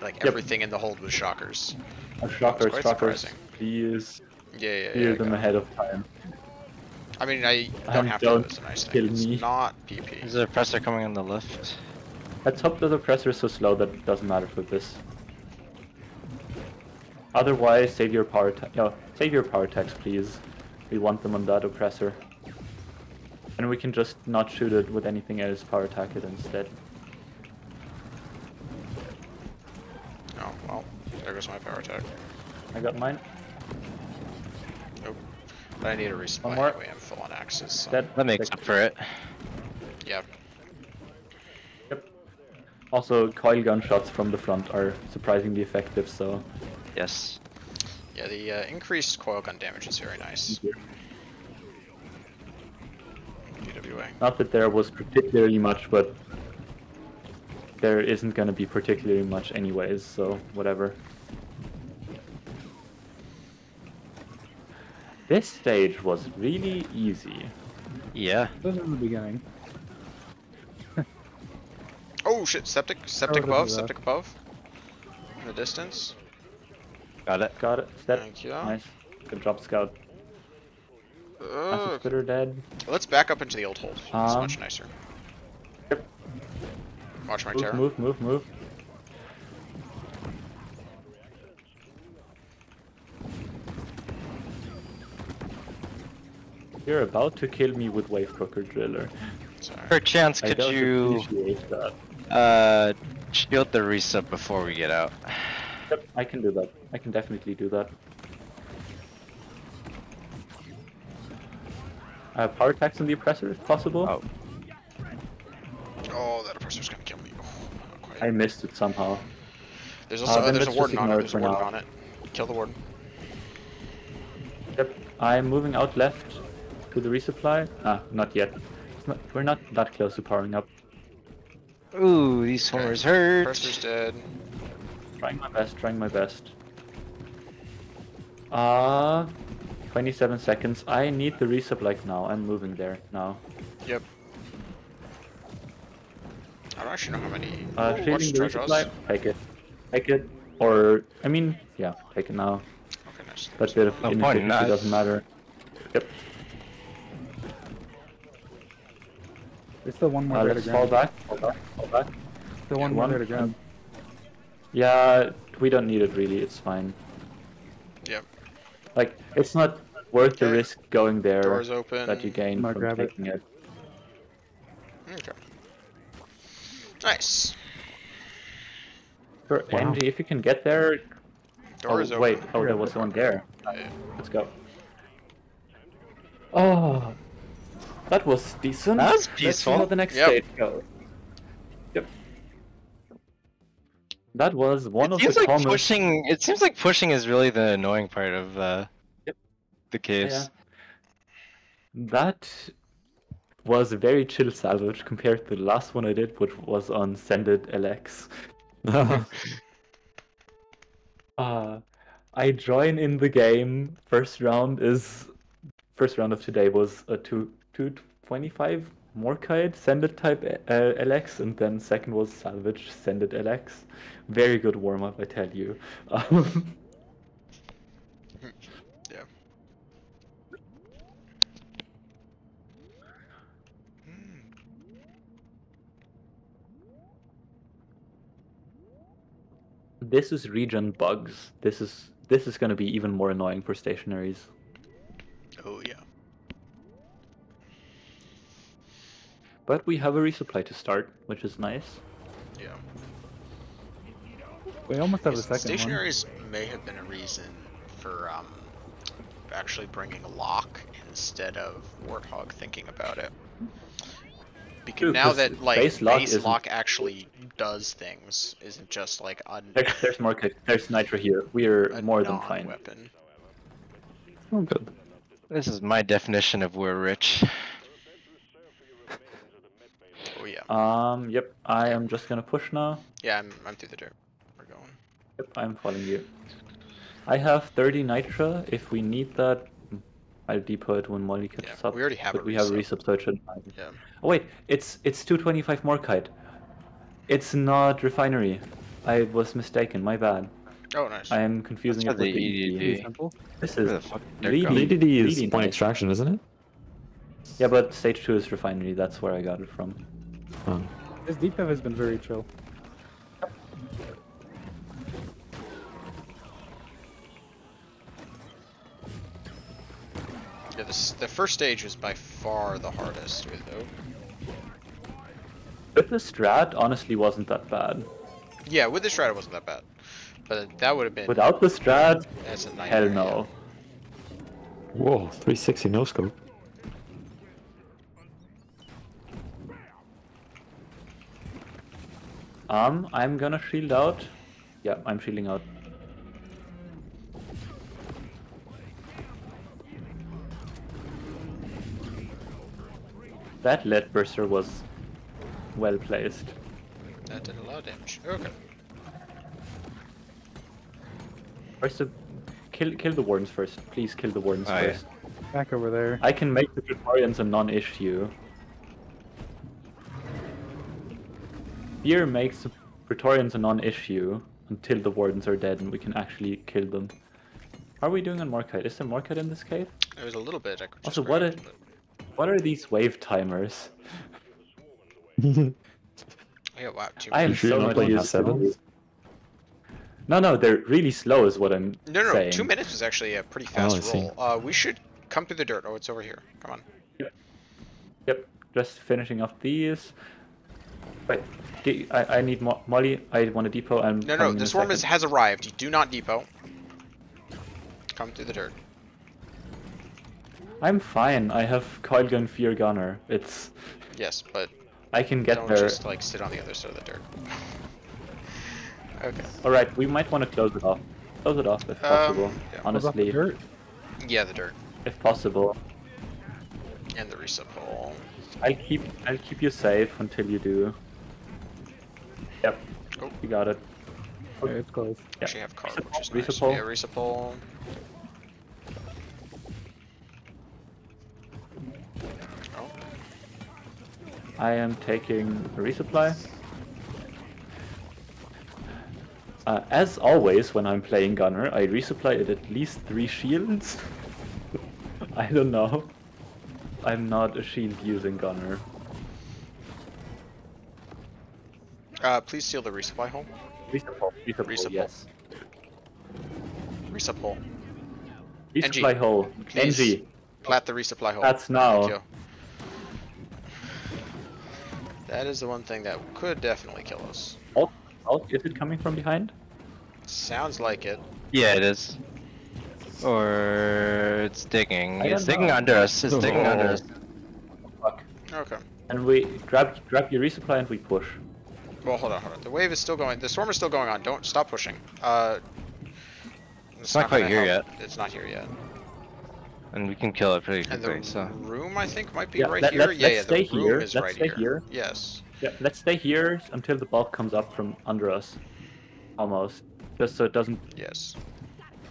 Like Yep. everything in the hold was shockers. Oh, shockers, quite shockers, surprising. please Yeah, yeah, clear yeah. I them ahead of time. I mean, I don't And have to. don't That's a nice kill thing. It's me. not PP. There's a presser coming on the left. Let's hope that the pressure is so slow that it doesn't matter for this. Otherwise, save your power ta- no, save your power attacks, please. We want them on that oppressor. And we can just not shoot it with anything else, power attack it instead. Oh well, there goes my power attack. I got mine. Nope. But I need a resupply One more. anyway. I'm full on axes. So. That, That makes up for it. Yeah. Also, coil gunshots from the front are surprisingly effective, so... Yes. Yeah, the uh, increased coil gun damage is very nice. VWA. Not that there was particularly much, but... There isn't gonna be particularly much anyways, so whatever. This stage was really easy. Yeah. This is in the beginning. Oh shit! Septic, septic above, look that. septic above. In the distance. Got it. Got it. Step. Thank you. Nice. Good job, Scout. Uh, Massive splitter dead. let's back up into the old hold. It's Um, much nicer. Yep. Watch my Move, terror. move, move, move. You're about to kill me with Wave Cooker Driller. Sorry. Per chance, could you uh shield the resub before we get out? Yep, I can do that. I can definitely do that. Uh, power attacks on the oppressor if possible. Oh. Oh, that oppressor's gonna kill me. Oh, quite. I missed it somehow. There's Uh, also then there's a let's warden on it. it There's a warden now. on it. Kill the warden. Yep, I'm moving out left to the resupply. Ah, not yet. Not, we're not that close to powering up. Ooh, these Okay. hurt. Oppressor's dead. Trying my best, trying my best. Uh, 27 seconds. I need the resupply now. I'm moving there now. Yep. I don't actually know how many. Uh, Ooh, shading the resupply. Take it. Take it. Or, I mean, yeah, take it now. Okay, nice. That bit of No point in inefficiency doesn't matter. Yep. There's still one more Uh, let's fall back. Fall back. Fall back. Still one more there to grab. Yeah, we don't need it really. It's fine. Yep. Like, it's not worth the risk going there Doors open. that you gain Might from grab it. taking it. Okay. Nice. Sure, Wow. Engie, if you can get there. Door oh, is open. wait. Oh, there was one there. Yeah. Let's go. Oh, that was decent. That was Let's see how the next Yep. stage goes. That was one it of seems the like calmest. pushing. It seems like pushing is really the annoying part of uh, Yep. the case. That was a very chill salvage compared to the last one I did, which was on Sended LX. Uh, I join in the game. First round is first round of today was a two two twenty five Morkite Sended type uh, LX, and then second was Salvage Sended LX. Very good warm up, I tell you. Um, Yeah. Hmm. this is region bugs. This is this is gonna be even more annoying for stationaries. Oh yeah. But we have a resupply to start, which is nice. Yeah. We almost have a Yes, second one. Stationaries may have been a reason for um, actually bringing Locke instead of Warthog thinking about it. Because True, now 'cause that like base base lock lock, actually does things, isn't just like a, There's, there's more. There's nitra here. We are more than fine. non-weapon. Oh, good. This is my definition of we're rich. Yeah, Um. Yep. I am just gonna push now. yeah. I'm I'm through the dirt. We're going. Yep. I'm following you. I have 30 nitra. If we need that, I'll depot it when Molly gets Yeah, up. we already have but we have a resub. resub, so it shouldn't. Yeah. Oh wait, it's it's 225 Morkite. It's not refinery. I was mistaken. My bad. Oh nice. I am confusing That's it with the the EDD. EDD. This Where is the fuck did really, that go? The EDD is point extraction, isn't it? Yeah, but stage two is refinery. That's where I got it from. Oh. This deep dive has been very chill. Yeah, this the first stage was by far the hardest. Though. But the strat honestly wasn't that bad. Yeah, with the strat it wasn't that bad, but that would have been. Without the strat, that's a nightmare. hell yeah. no. Whoa, 360 no scope. Um, I'm gonna shield out. Yeah, I'm shielding out. That lead burster was well placed. That did a lot of damage. Okay. First, to kill kill the wardens first. Please kill the wardens Oh, yeah. first. Back over there. I can make the Praetorians a non-issue. Fear makes the Praetorians a non-issue until the wardens are dead and we can actually kill them. How are we doing on Morkite? Is there Morkite in this cave? There was a little bit I could just Also, what a- What are these wave timers? Yeah, wow. Two I am so much playing used to sevens? No, no, they're really slow is what I'm saying. No, no, saying. two minutes is actually a pretty Oh, fast I see. roll. Uh, we should come through the dirt. Oh, it's over here. Come on. Yep. Yep, just finishing off these. Wait, I, I need Mo Molly. I want a depot. I'm No, no, coming the swarm is, has arrived. You do not depot. Come through the dirt. I'm fine. I have coil gun fear gunner. It's Yes, but I can get don't there. just like sit on the other side of the dirt. okay. All right, we might want to close it off. Close it off if Um, possible. yeah. Close off the Honestly, dirt. Yeah, the dirt if possible. and the resup. I'll keep I'll keep you safe until you do. Yep. Oh. You got it. Okay, it's close. Yeah. Actually have card, Resup which is nice. resup hole. Yeah, resup hole. Oh, I am taking a resupply. Uh, as always, when I'm playing Gunner, I resupply at at least three shields. I don't know. I'm not a shield using Gunner. Uh, please seal the resupply hole. Resupply, resupply, Resupply. yes. Resup hole. Resupply hole. Please. Engie. Plat the resupply hole. That's now. That is the one thing that could definitely kill us. Alt, alt, is it coming from behind? Sounds like it. Yeah, it is. Or it's digging. I It's digging know. under us. It's digging under us. Fuck. Okay. And we grab grab your resupply and we push. Well, hold on, hold on. The wave is still going. The storm is still going on. Don't stop pushing. Uh, it's, not quite here help. It's not here yet. And we can kill it pretty And quickly, the so. room, I think, might be Yeah, right let- here. let's- yeah, let's yeah. stay The room here. is Let's right stay here. here. Yes. Yeah, let's stay here until the bulk comes up from under us. Almost. Just so it doesn't Yes.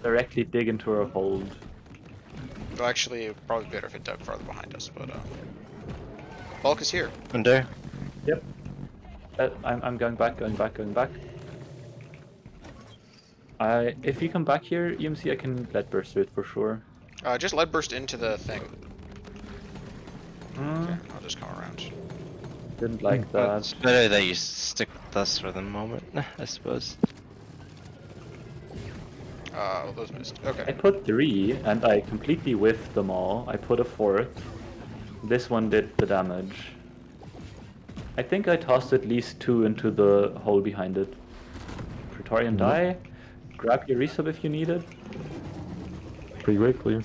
directly dig into our hold. Well, actually, it would probably be better if it dug farther behind us, but uh, bulk is here. Under? Yep. Uh, I'm, I'm going back, going back, going back. I, if you come back here, EMC, I can let burst through it for sure. Uh, just lead burst into the thing. Mm, Okay, I'll just come around. didn't like Well, that. it's better that you stick with us for the moment, I suppose. Uh, well, those missed. I put three, and I completely whiffed them all. I put a fourth. This one did the damage. I think I tossed at least two into the hole behind it. Praetorian die. Grab your resub if you need it. Pretty quickly.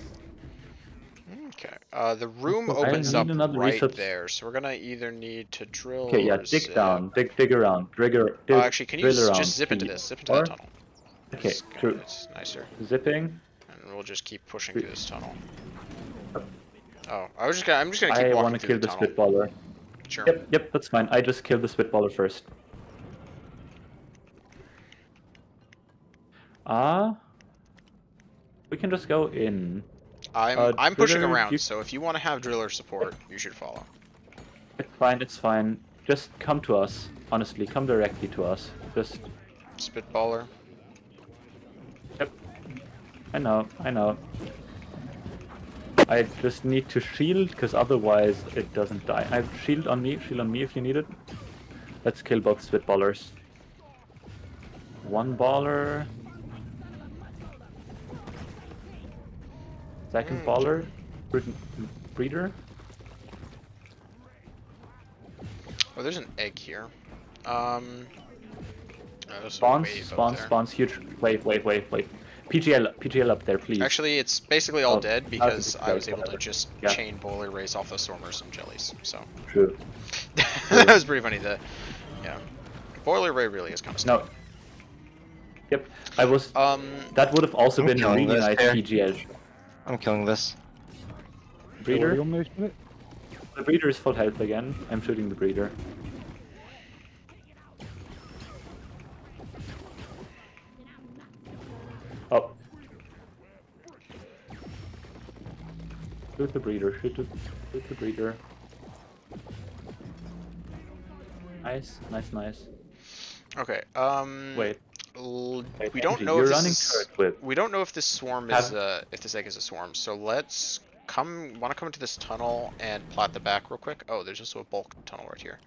Okay. Uh, the room I opens up right research- there, so we're gonna either need to drill. Okay, yeah, or dig zip. down, dig, dig around, dig, ar- dig Oh, actually, can you just, around, just zip into this? Zip into Or- that tunnel. Okay, It's true. It's nicer, Zipping. and we'll just keep pushing through this tunnel. Oh, I was just gonna. I'm just gonna keep I walking want to kill the the tunnel. spitballer. Sure. Yep, yep, that's fine. I just killed the spitballer first. Ah. we can just go in. I'm Uh, I'm pushing around, you- so if you want to have driller support, you should follow. It's fine, it's fine. Just come to us. Honestly, come directly to us. Just, Spitballer. yep. I know, I know. I just need to shield, because otherwise it doesn't die. I have shield on me, shield on me if you need it. Let's kill both spitballers. One baller. Second Mm. baller. Breeder. Oh, there's an egg here. Um. oh, Spawns, spawns, spawns, huge. Wait, wait, wait, wait. PGL, PGL up there, please. Actually, it's basically all Oh, dead because I was was able to just Yeah. chain boiler race off the stormers and jellies. So True. that was pretty funny. The yeah, boiler ray really is kind of No. Yep. I was. Um, That would have also I'm been really this nice here. PGL. I'm killing this. Breeder. you want me to shoot it? The breeder is full health again. I'm shooting the breeder. Oh. Shoot the breeder. Shoot the, shoot the breeder. Nice, nice, nice. okay. Um, Wait, l- we don't know You're if running this is, turret whip. we don't know if this swarm is uh if this egg is a swarm. So let's come. Want to come into this tunnel and plot the back real quick? Oh, there's also a bulk tunnel right here.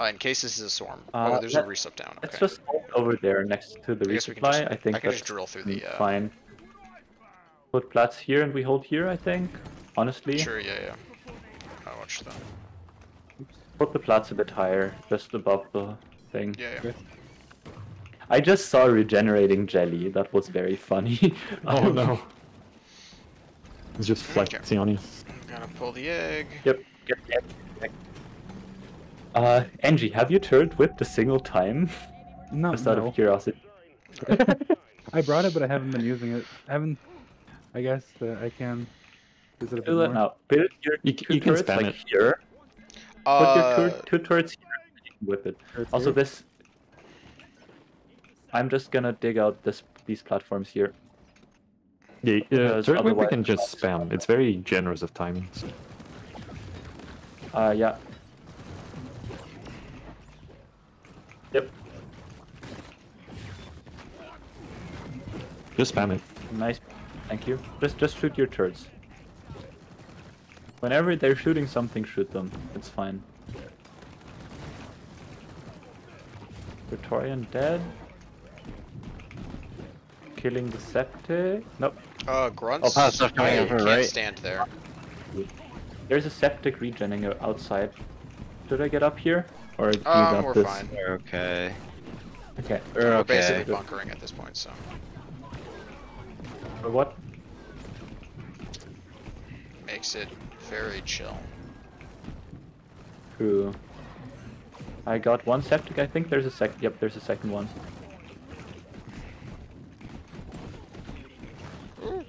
Uh, in case this is a swarm. Uh, oh, there's a let- resup down. Let's just over there next to the I guess we can resupply. just- I think I can that's just drill through the. Uh, fine. Put plats here and we hold here, I think. Honestly. Sure. Yeah. Yeah. I watch that. Put the plats a bit higher, just above the thing. Yeah. yeah. Good. I just saw regenerating jelly. That was very funny. Oh no. It's just Okay. flexing on you. Gotta pull the egg. Yep. Yep. Yep. yep. Uh, Engie, have you turned whipped a single time? No, Just out no. of curiosity. I brought it, but I haven't been using it. I haven't. I guess uh, I can use it a bit Do that more. now. Build your You, two you can turrets spam like it. here. Put Uh, your two, two turrets here. and you can Whip it. Also, here? this. I'm just gonna dig out this these platforms here. Yeah, uh, Because turret whip we can just spam. It's very generous of timings. Uh, yeah. Yep. Just spam it. Nice. Thank you. Just just shoot your turrets. Whenever they're shooting something, shoot them. It's fine. Praetorian dead. Killing the septic. Nope. Uh, grunts. Oh, stuff coming I in can't right. stand there. There's a septic regenning o- outside. Should I get up here? Or do you Um, got we're this? fine. We're okay. Okay. We're We're okay. basically bunkering at this point, so. For what? Makes it very chill. Who? I got one septic. I think there's a sec. Yep, there's a second one. Ooh,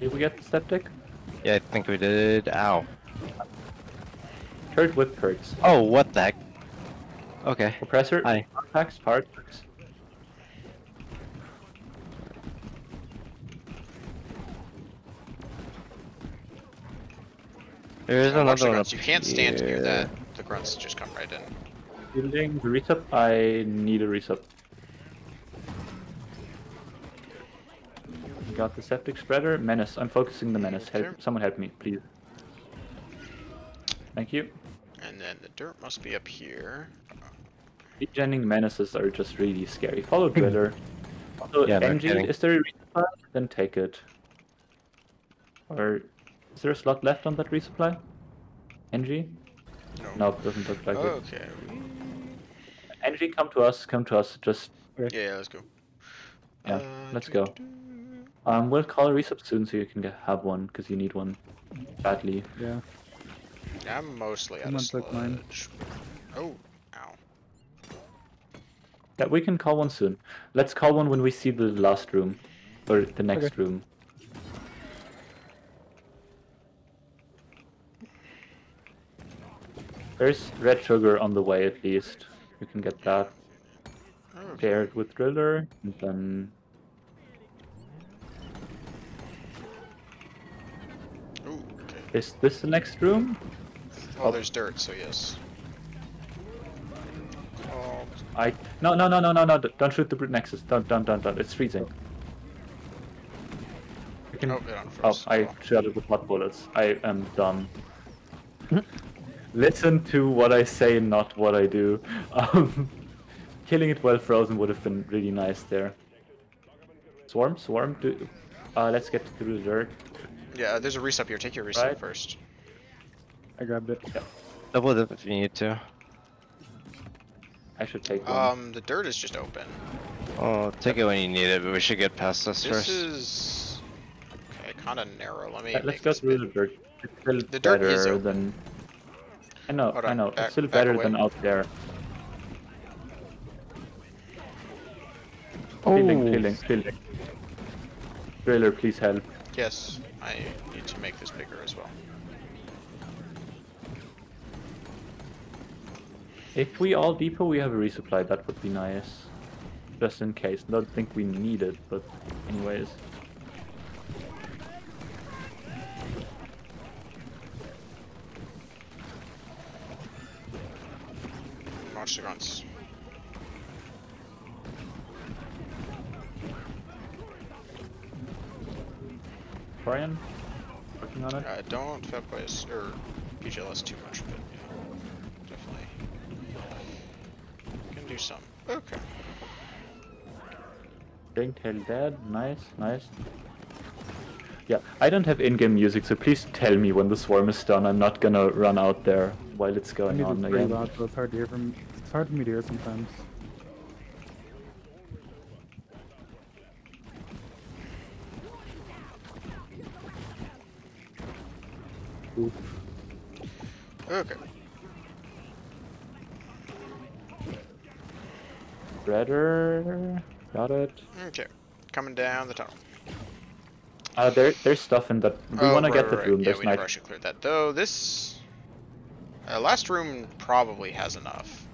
Did we get the septic? Yeah, I think we did. Ow. Turret with perks. Oh, what the heck? Okay. Oppressor. Hi. Packs, power There is the another one grunts. You can't stand near that. The grunts just come right in. Building the resup. I need a resup. Got the septic spreader. Menace. I'm focusing the menace. Help. Someone help me, please. Thank you. And then the dirt must be up here. Regenning menaces are just really scary. Follow hmm. driller. Also, Yeah, no Engie, kidding. is there a resupply? Then take it. Or is there a slot left on that resupply? Engie? No. No, it doesn't look like it. Okay. Engie, come to us, come to us. Just Yeah, yeah, let's go. Yeah, Uh, let's go. um, we'll call a resub soon so you can get, have one because you need one badly. Yeah. Yeah, I'm mostly out Someone of took mine. Oh, ow. Yeah, we can call one soon. Let's call one when we see the last room or the next Okay. room. There's red sugar on the way at least. You can get that Okay. paired with driller, and then Ooh, okay. is this the next room? Oh, there's dirt, so yes. Oh, I no no no no no no! Don't shoot the brood nexus! Don't don't don't don't! It's freezing. We can. oh, it Oh. I shot it with hot bullets. I am dumb. Listen to what I say, not what I do. Um, killing it while frozen would have been really nice there. Swarm, swarm. Do, uh, let's get through the dirt. Yeah, there's a resup here. Take your resup Right. first. I grabbed it. Double dip if you need to. I should take one. Um, the dirt is just open. Oh, take it when you need it, but we should get past this, This first. is okay, kind of narrow. Let me. Let's go through bit- the dirt. The dirt is better open. than. I know, Hold I know. back- it's still better away. than out there. Oh, Healing, healing, healing. Driller, please help. Yes, I need to make this bigger as well. If we all depot, we have a resupply. That would be nice. Just in case. I Don't think we need it, but anyways. Watch the grunts. Brian, working on it. Uh, don't Fabquest or PGLS too much, but yeah, definitely can do some. Okay. Ringtail dead. Nice, nice. Yeah, I don't have in-game music, so please tell me when the swarm is done. I'm not gonna run out there while it's I going need on it pretty again. loud, so it's hard to hear from. It's hard for me to hear sometimes. Okay. Redder, got it. Okay. Coming down the tunnel. Uh, there, there's stuff in that. We Oh, want to get right, the right. room. Yeah, There's we night. never actually cleared that. Though this uh, last room probably has enough.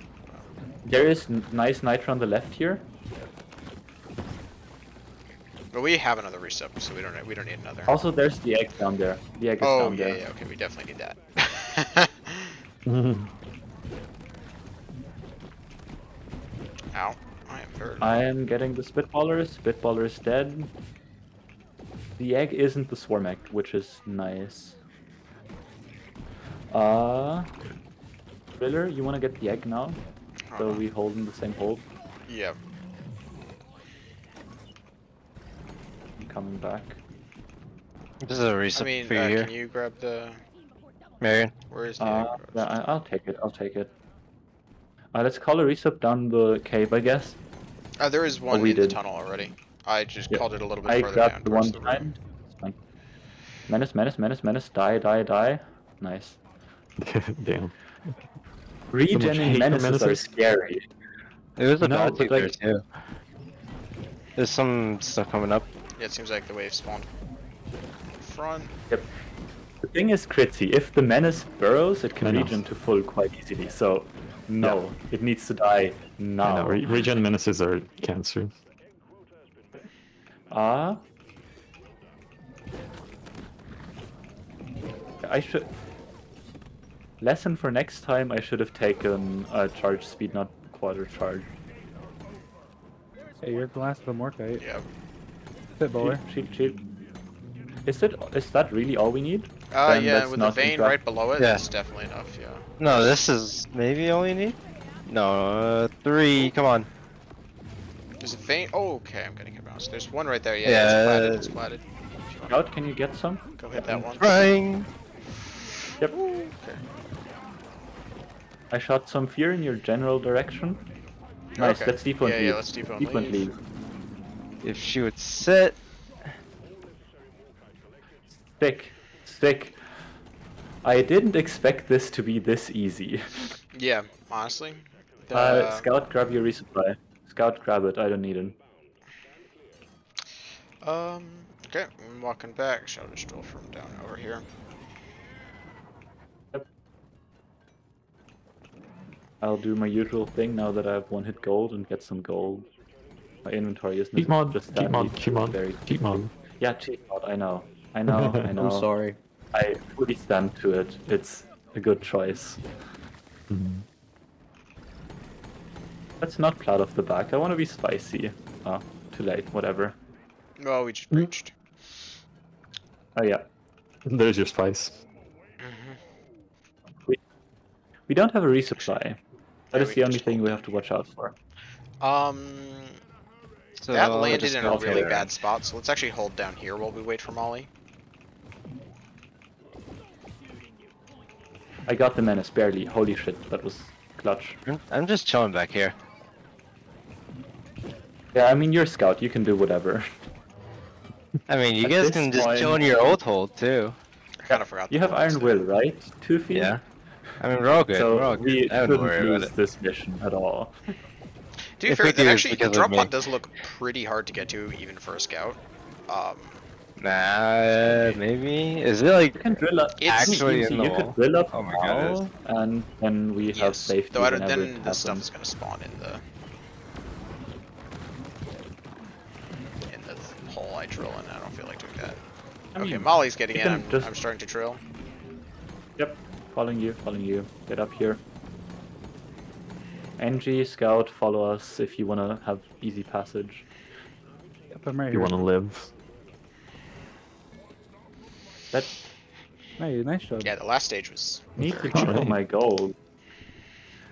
There is nice nitra on the left here. But we have another resup, so we don't we don't need another. Also, there's the egg down there. The egg is oh down yeah, there. yeah, okay, we definitely need that. Ow. I am hurt. I am getting the Spitballer. Spitballer is dead. The egg isn't the Swarm egg, which is nice. Uh, Driller, you want to get the egg now? So we hold in the same hold. Yeah. I'm coming back. This is a reset I mean, for you uh, here. can you grab the? Marian. Where is the? Uh, yeah, I- I'll take it. I'll take it. Uh, let's call a resub down the cave, I guess. Uh, there is one we in the tunnel already. I just Yeah. called it a little bit I further down the towards one the room. behind. It's. Menace, menace, menace, menace. Die, die, die. Nice. Damn. Regening hate menaces, are scary. It was a No, dot but, take there like- too. There's some stuff coming up. Yeah, it seems like the wave spawned. Front. Yep. The thing is, Critzy, if the menace burrows, it can I regen to full quite easily. So, no, it needs to die I now. know, re- regen menaces are cancer. Ah. I should. Lesson for next time: I should have taken uh, charge speed, not quarter charge. Hey, you're the last of the Morkite. Yeah. Sit, bowler. Shield, shield, shield. Is it? Is that really all we need? Uh, Then yeah, with the vein interact. right below it, Yeah. that's definitely enough. Yeah. No, this is maybe all you need? No, uh, three, come on. There's a vein. Oh, okay. I'm getting bounced. There's one right there. Yeah, Yeah. it's platted. It's platted. If you wanna Scout, can you get some? Go hit that one. Trying. Yep. Okay. I shot some fear in your general direction. Nice, Okay. let's depot Yeah, and yeah, leave. let's depot and Depot leave. leave. If she would sit, Stick, stick. I didn't expect this to be this easy. Yeah, honestly. The, Uh, Scout, grab your resupply. Scout, grab it. I don't need it. Um, okay, I'm walking back. Shall just stroll from down over here. I'll do my usual thing now that I have one hit gold and get some gold. My inventory isn't Cheat mod, just cheat that mod, deep, cheat mod, very cheat mod. Yeah, cheat mod. I know. I know. I know. I'm sorry. I fully stand to it. It's a good choice. Mhm. Let's not cloud off the back. I want to be spicy. Oh, too late. Whatever. Well, we just breached. Oh yeah. There's your spice. hmm We don't have a resupply. That Yeah, is we the only thing we have to watch out for. Um, so that landed in a really it. bad spot, so let's actually hold down here while we wait for Molly. I got the menace barely. Holy shit, that was clutch. I'm- I'm just chilling back here. Yeah, I mean you're a scout. You can do whatever. I mean, you At guys this can just chill in your old hold too. I kind of forgot. You have Iron. Will, right? Two feet. Yeah. I mean, we're all good. So we're all we good. I shouldn't wouldn't worry lose about it. this mission at all. To be If fair, we that do, it's actually the because of drop me. pod does look pretty hard to get to, even for a scout. Um, Nah, maybe. Is it like? You can drill up. It's- Actually easy. in the you wall. could drill up Oh my now, goodness. and then we have yes, safety. though I don't, whenever then it the stuff happens. is gonna spawn in the in the hole I drill in. I don't feel like doing that. I okay, mean, Molly's getting you in. can I'm, just- I'm starting to drill. Yep, following you, following you. Get up here. Engie, Scout, follow us if you want to have easy passage. Yep, I'm right You here. want to live. That Hey, nice job. Yeah, the last stage was. need to very my gold.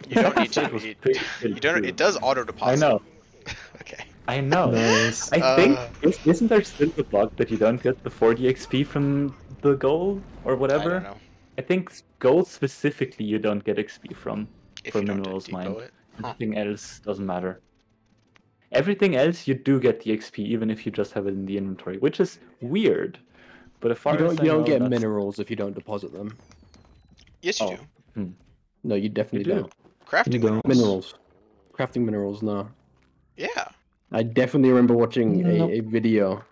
You don't need to. was You, you don't. It does auto deposit. I know, okay. I know. Nice. I think Uh, is, isn't there still the bug that you don't get the 40 XP from the gold or I whatever? don't know. I think gold specifically you don't get XP from. If For minerals depot mined. it. Huh. Everything else doesn't matter. Everything else you do get the XP even if you just have it in the inventory, which is weird. But if You don't, as I you don't know, get that's- minerals if you don't deposit them. Yes, you Oh. do. Hmm. No, you definitely do. don't. Crafting You don't. Minerals. Crafting minerals, no. Yeah. I definitely remember watching Nope. a, a video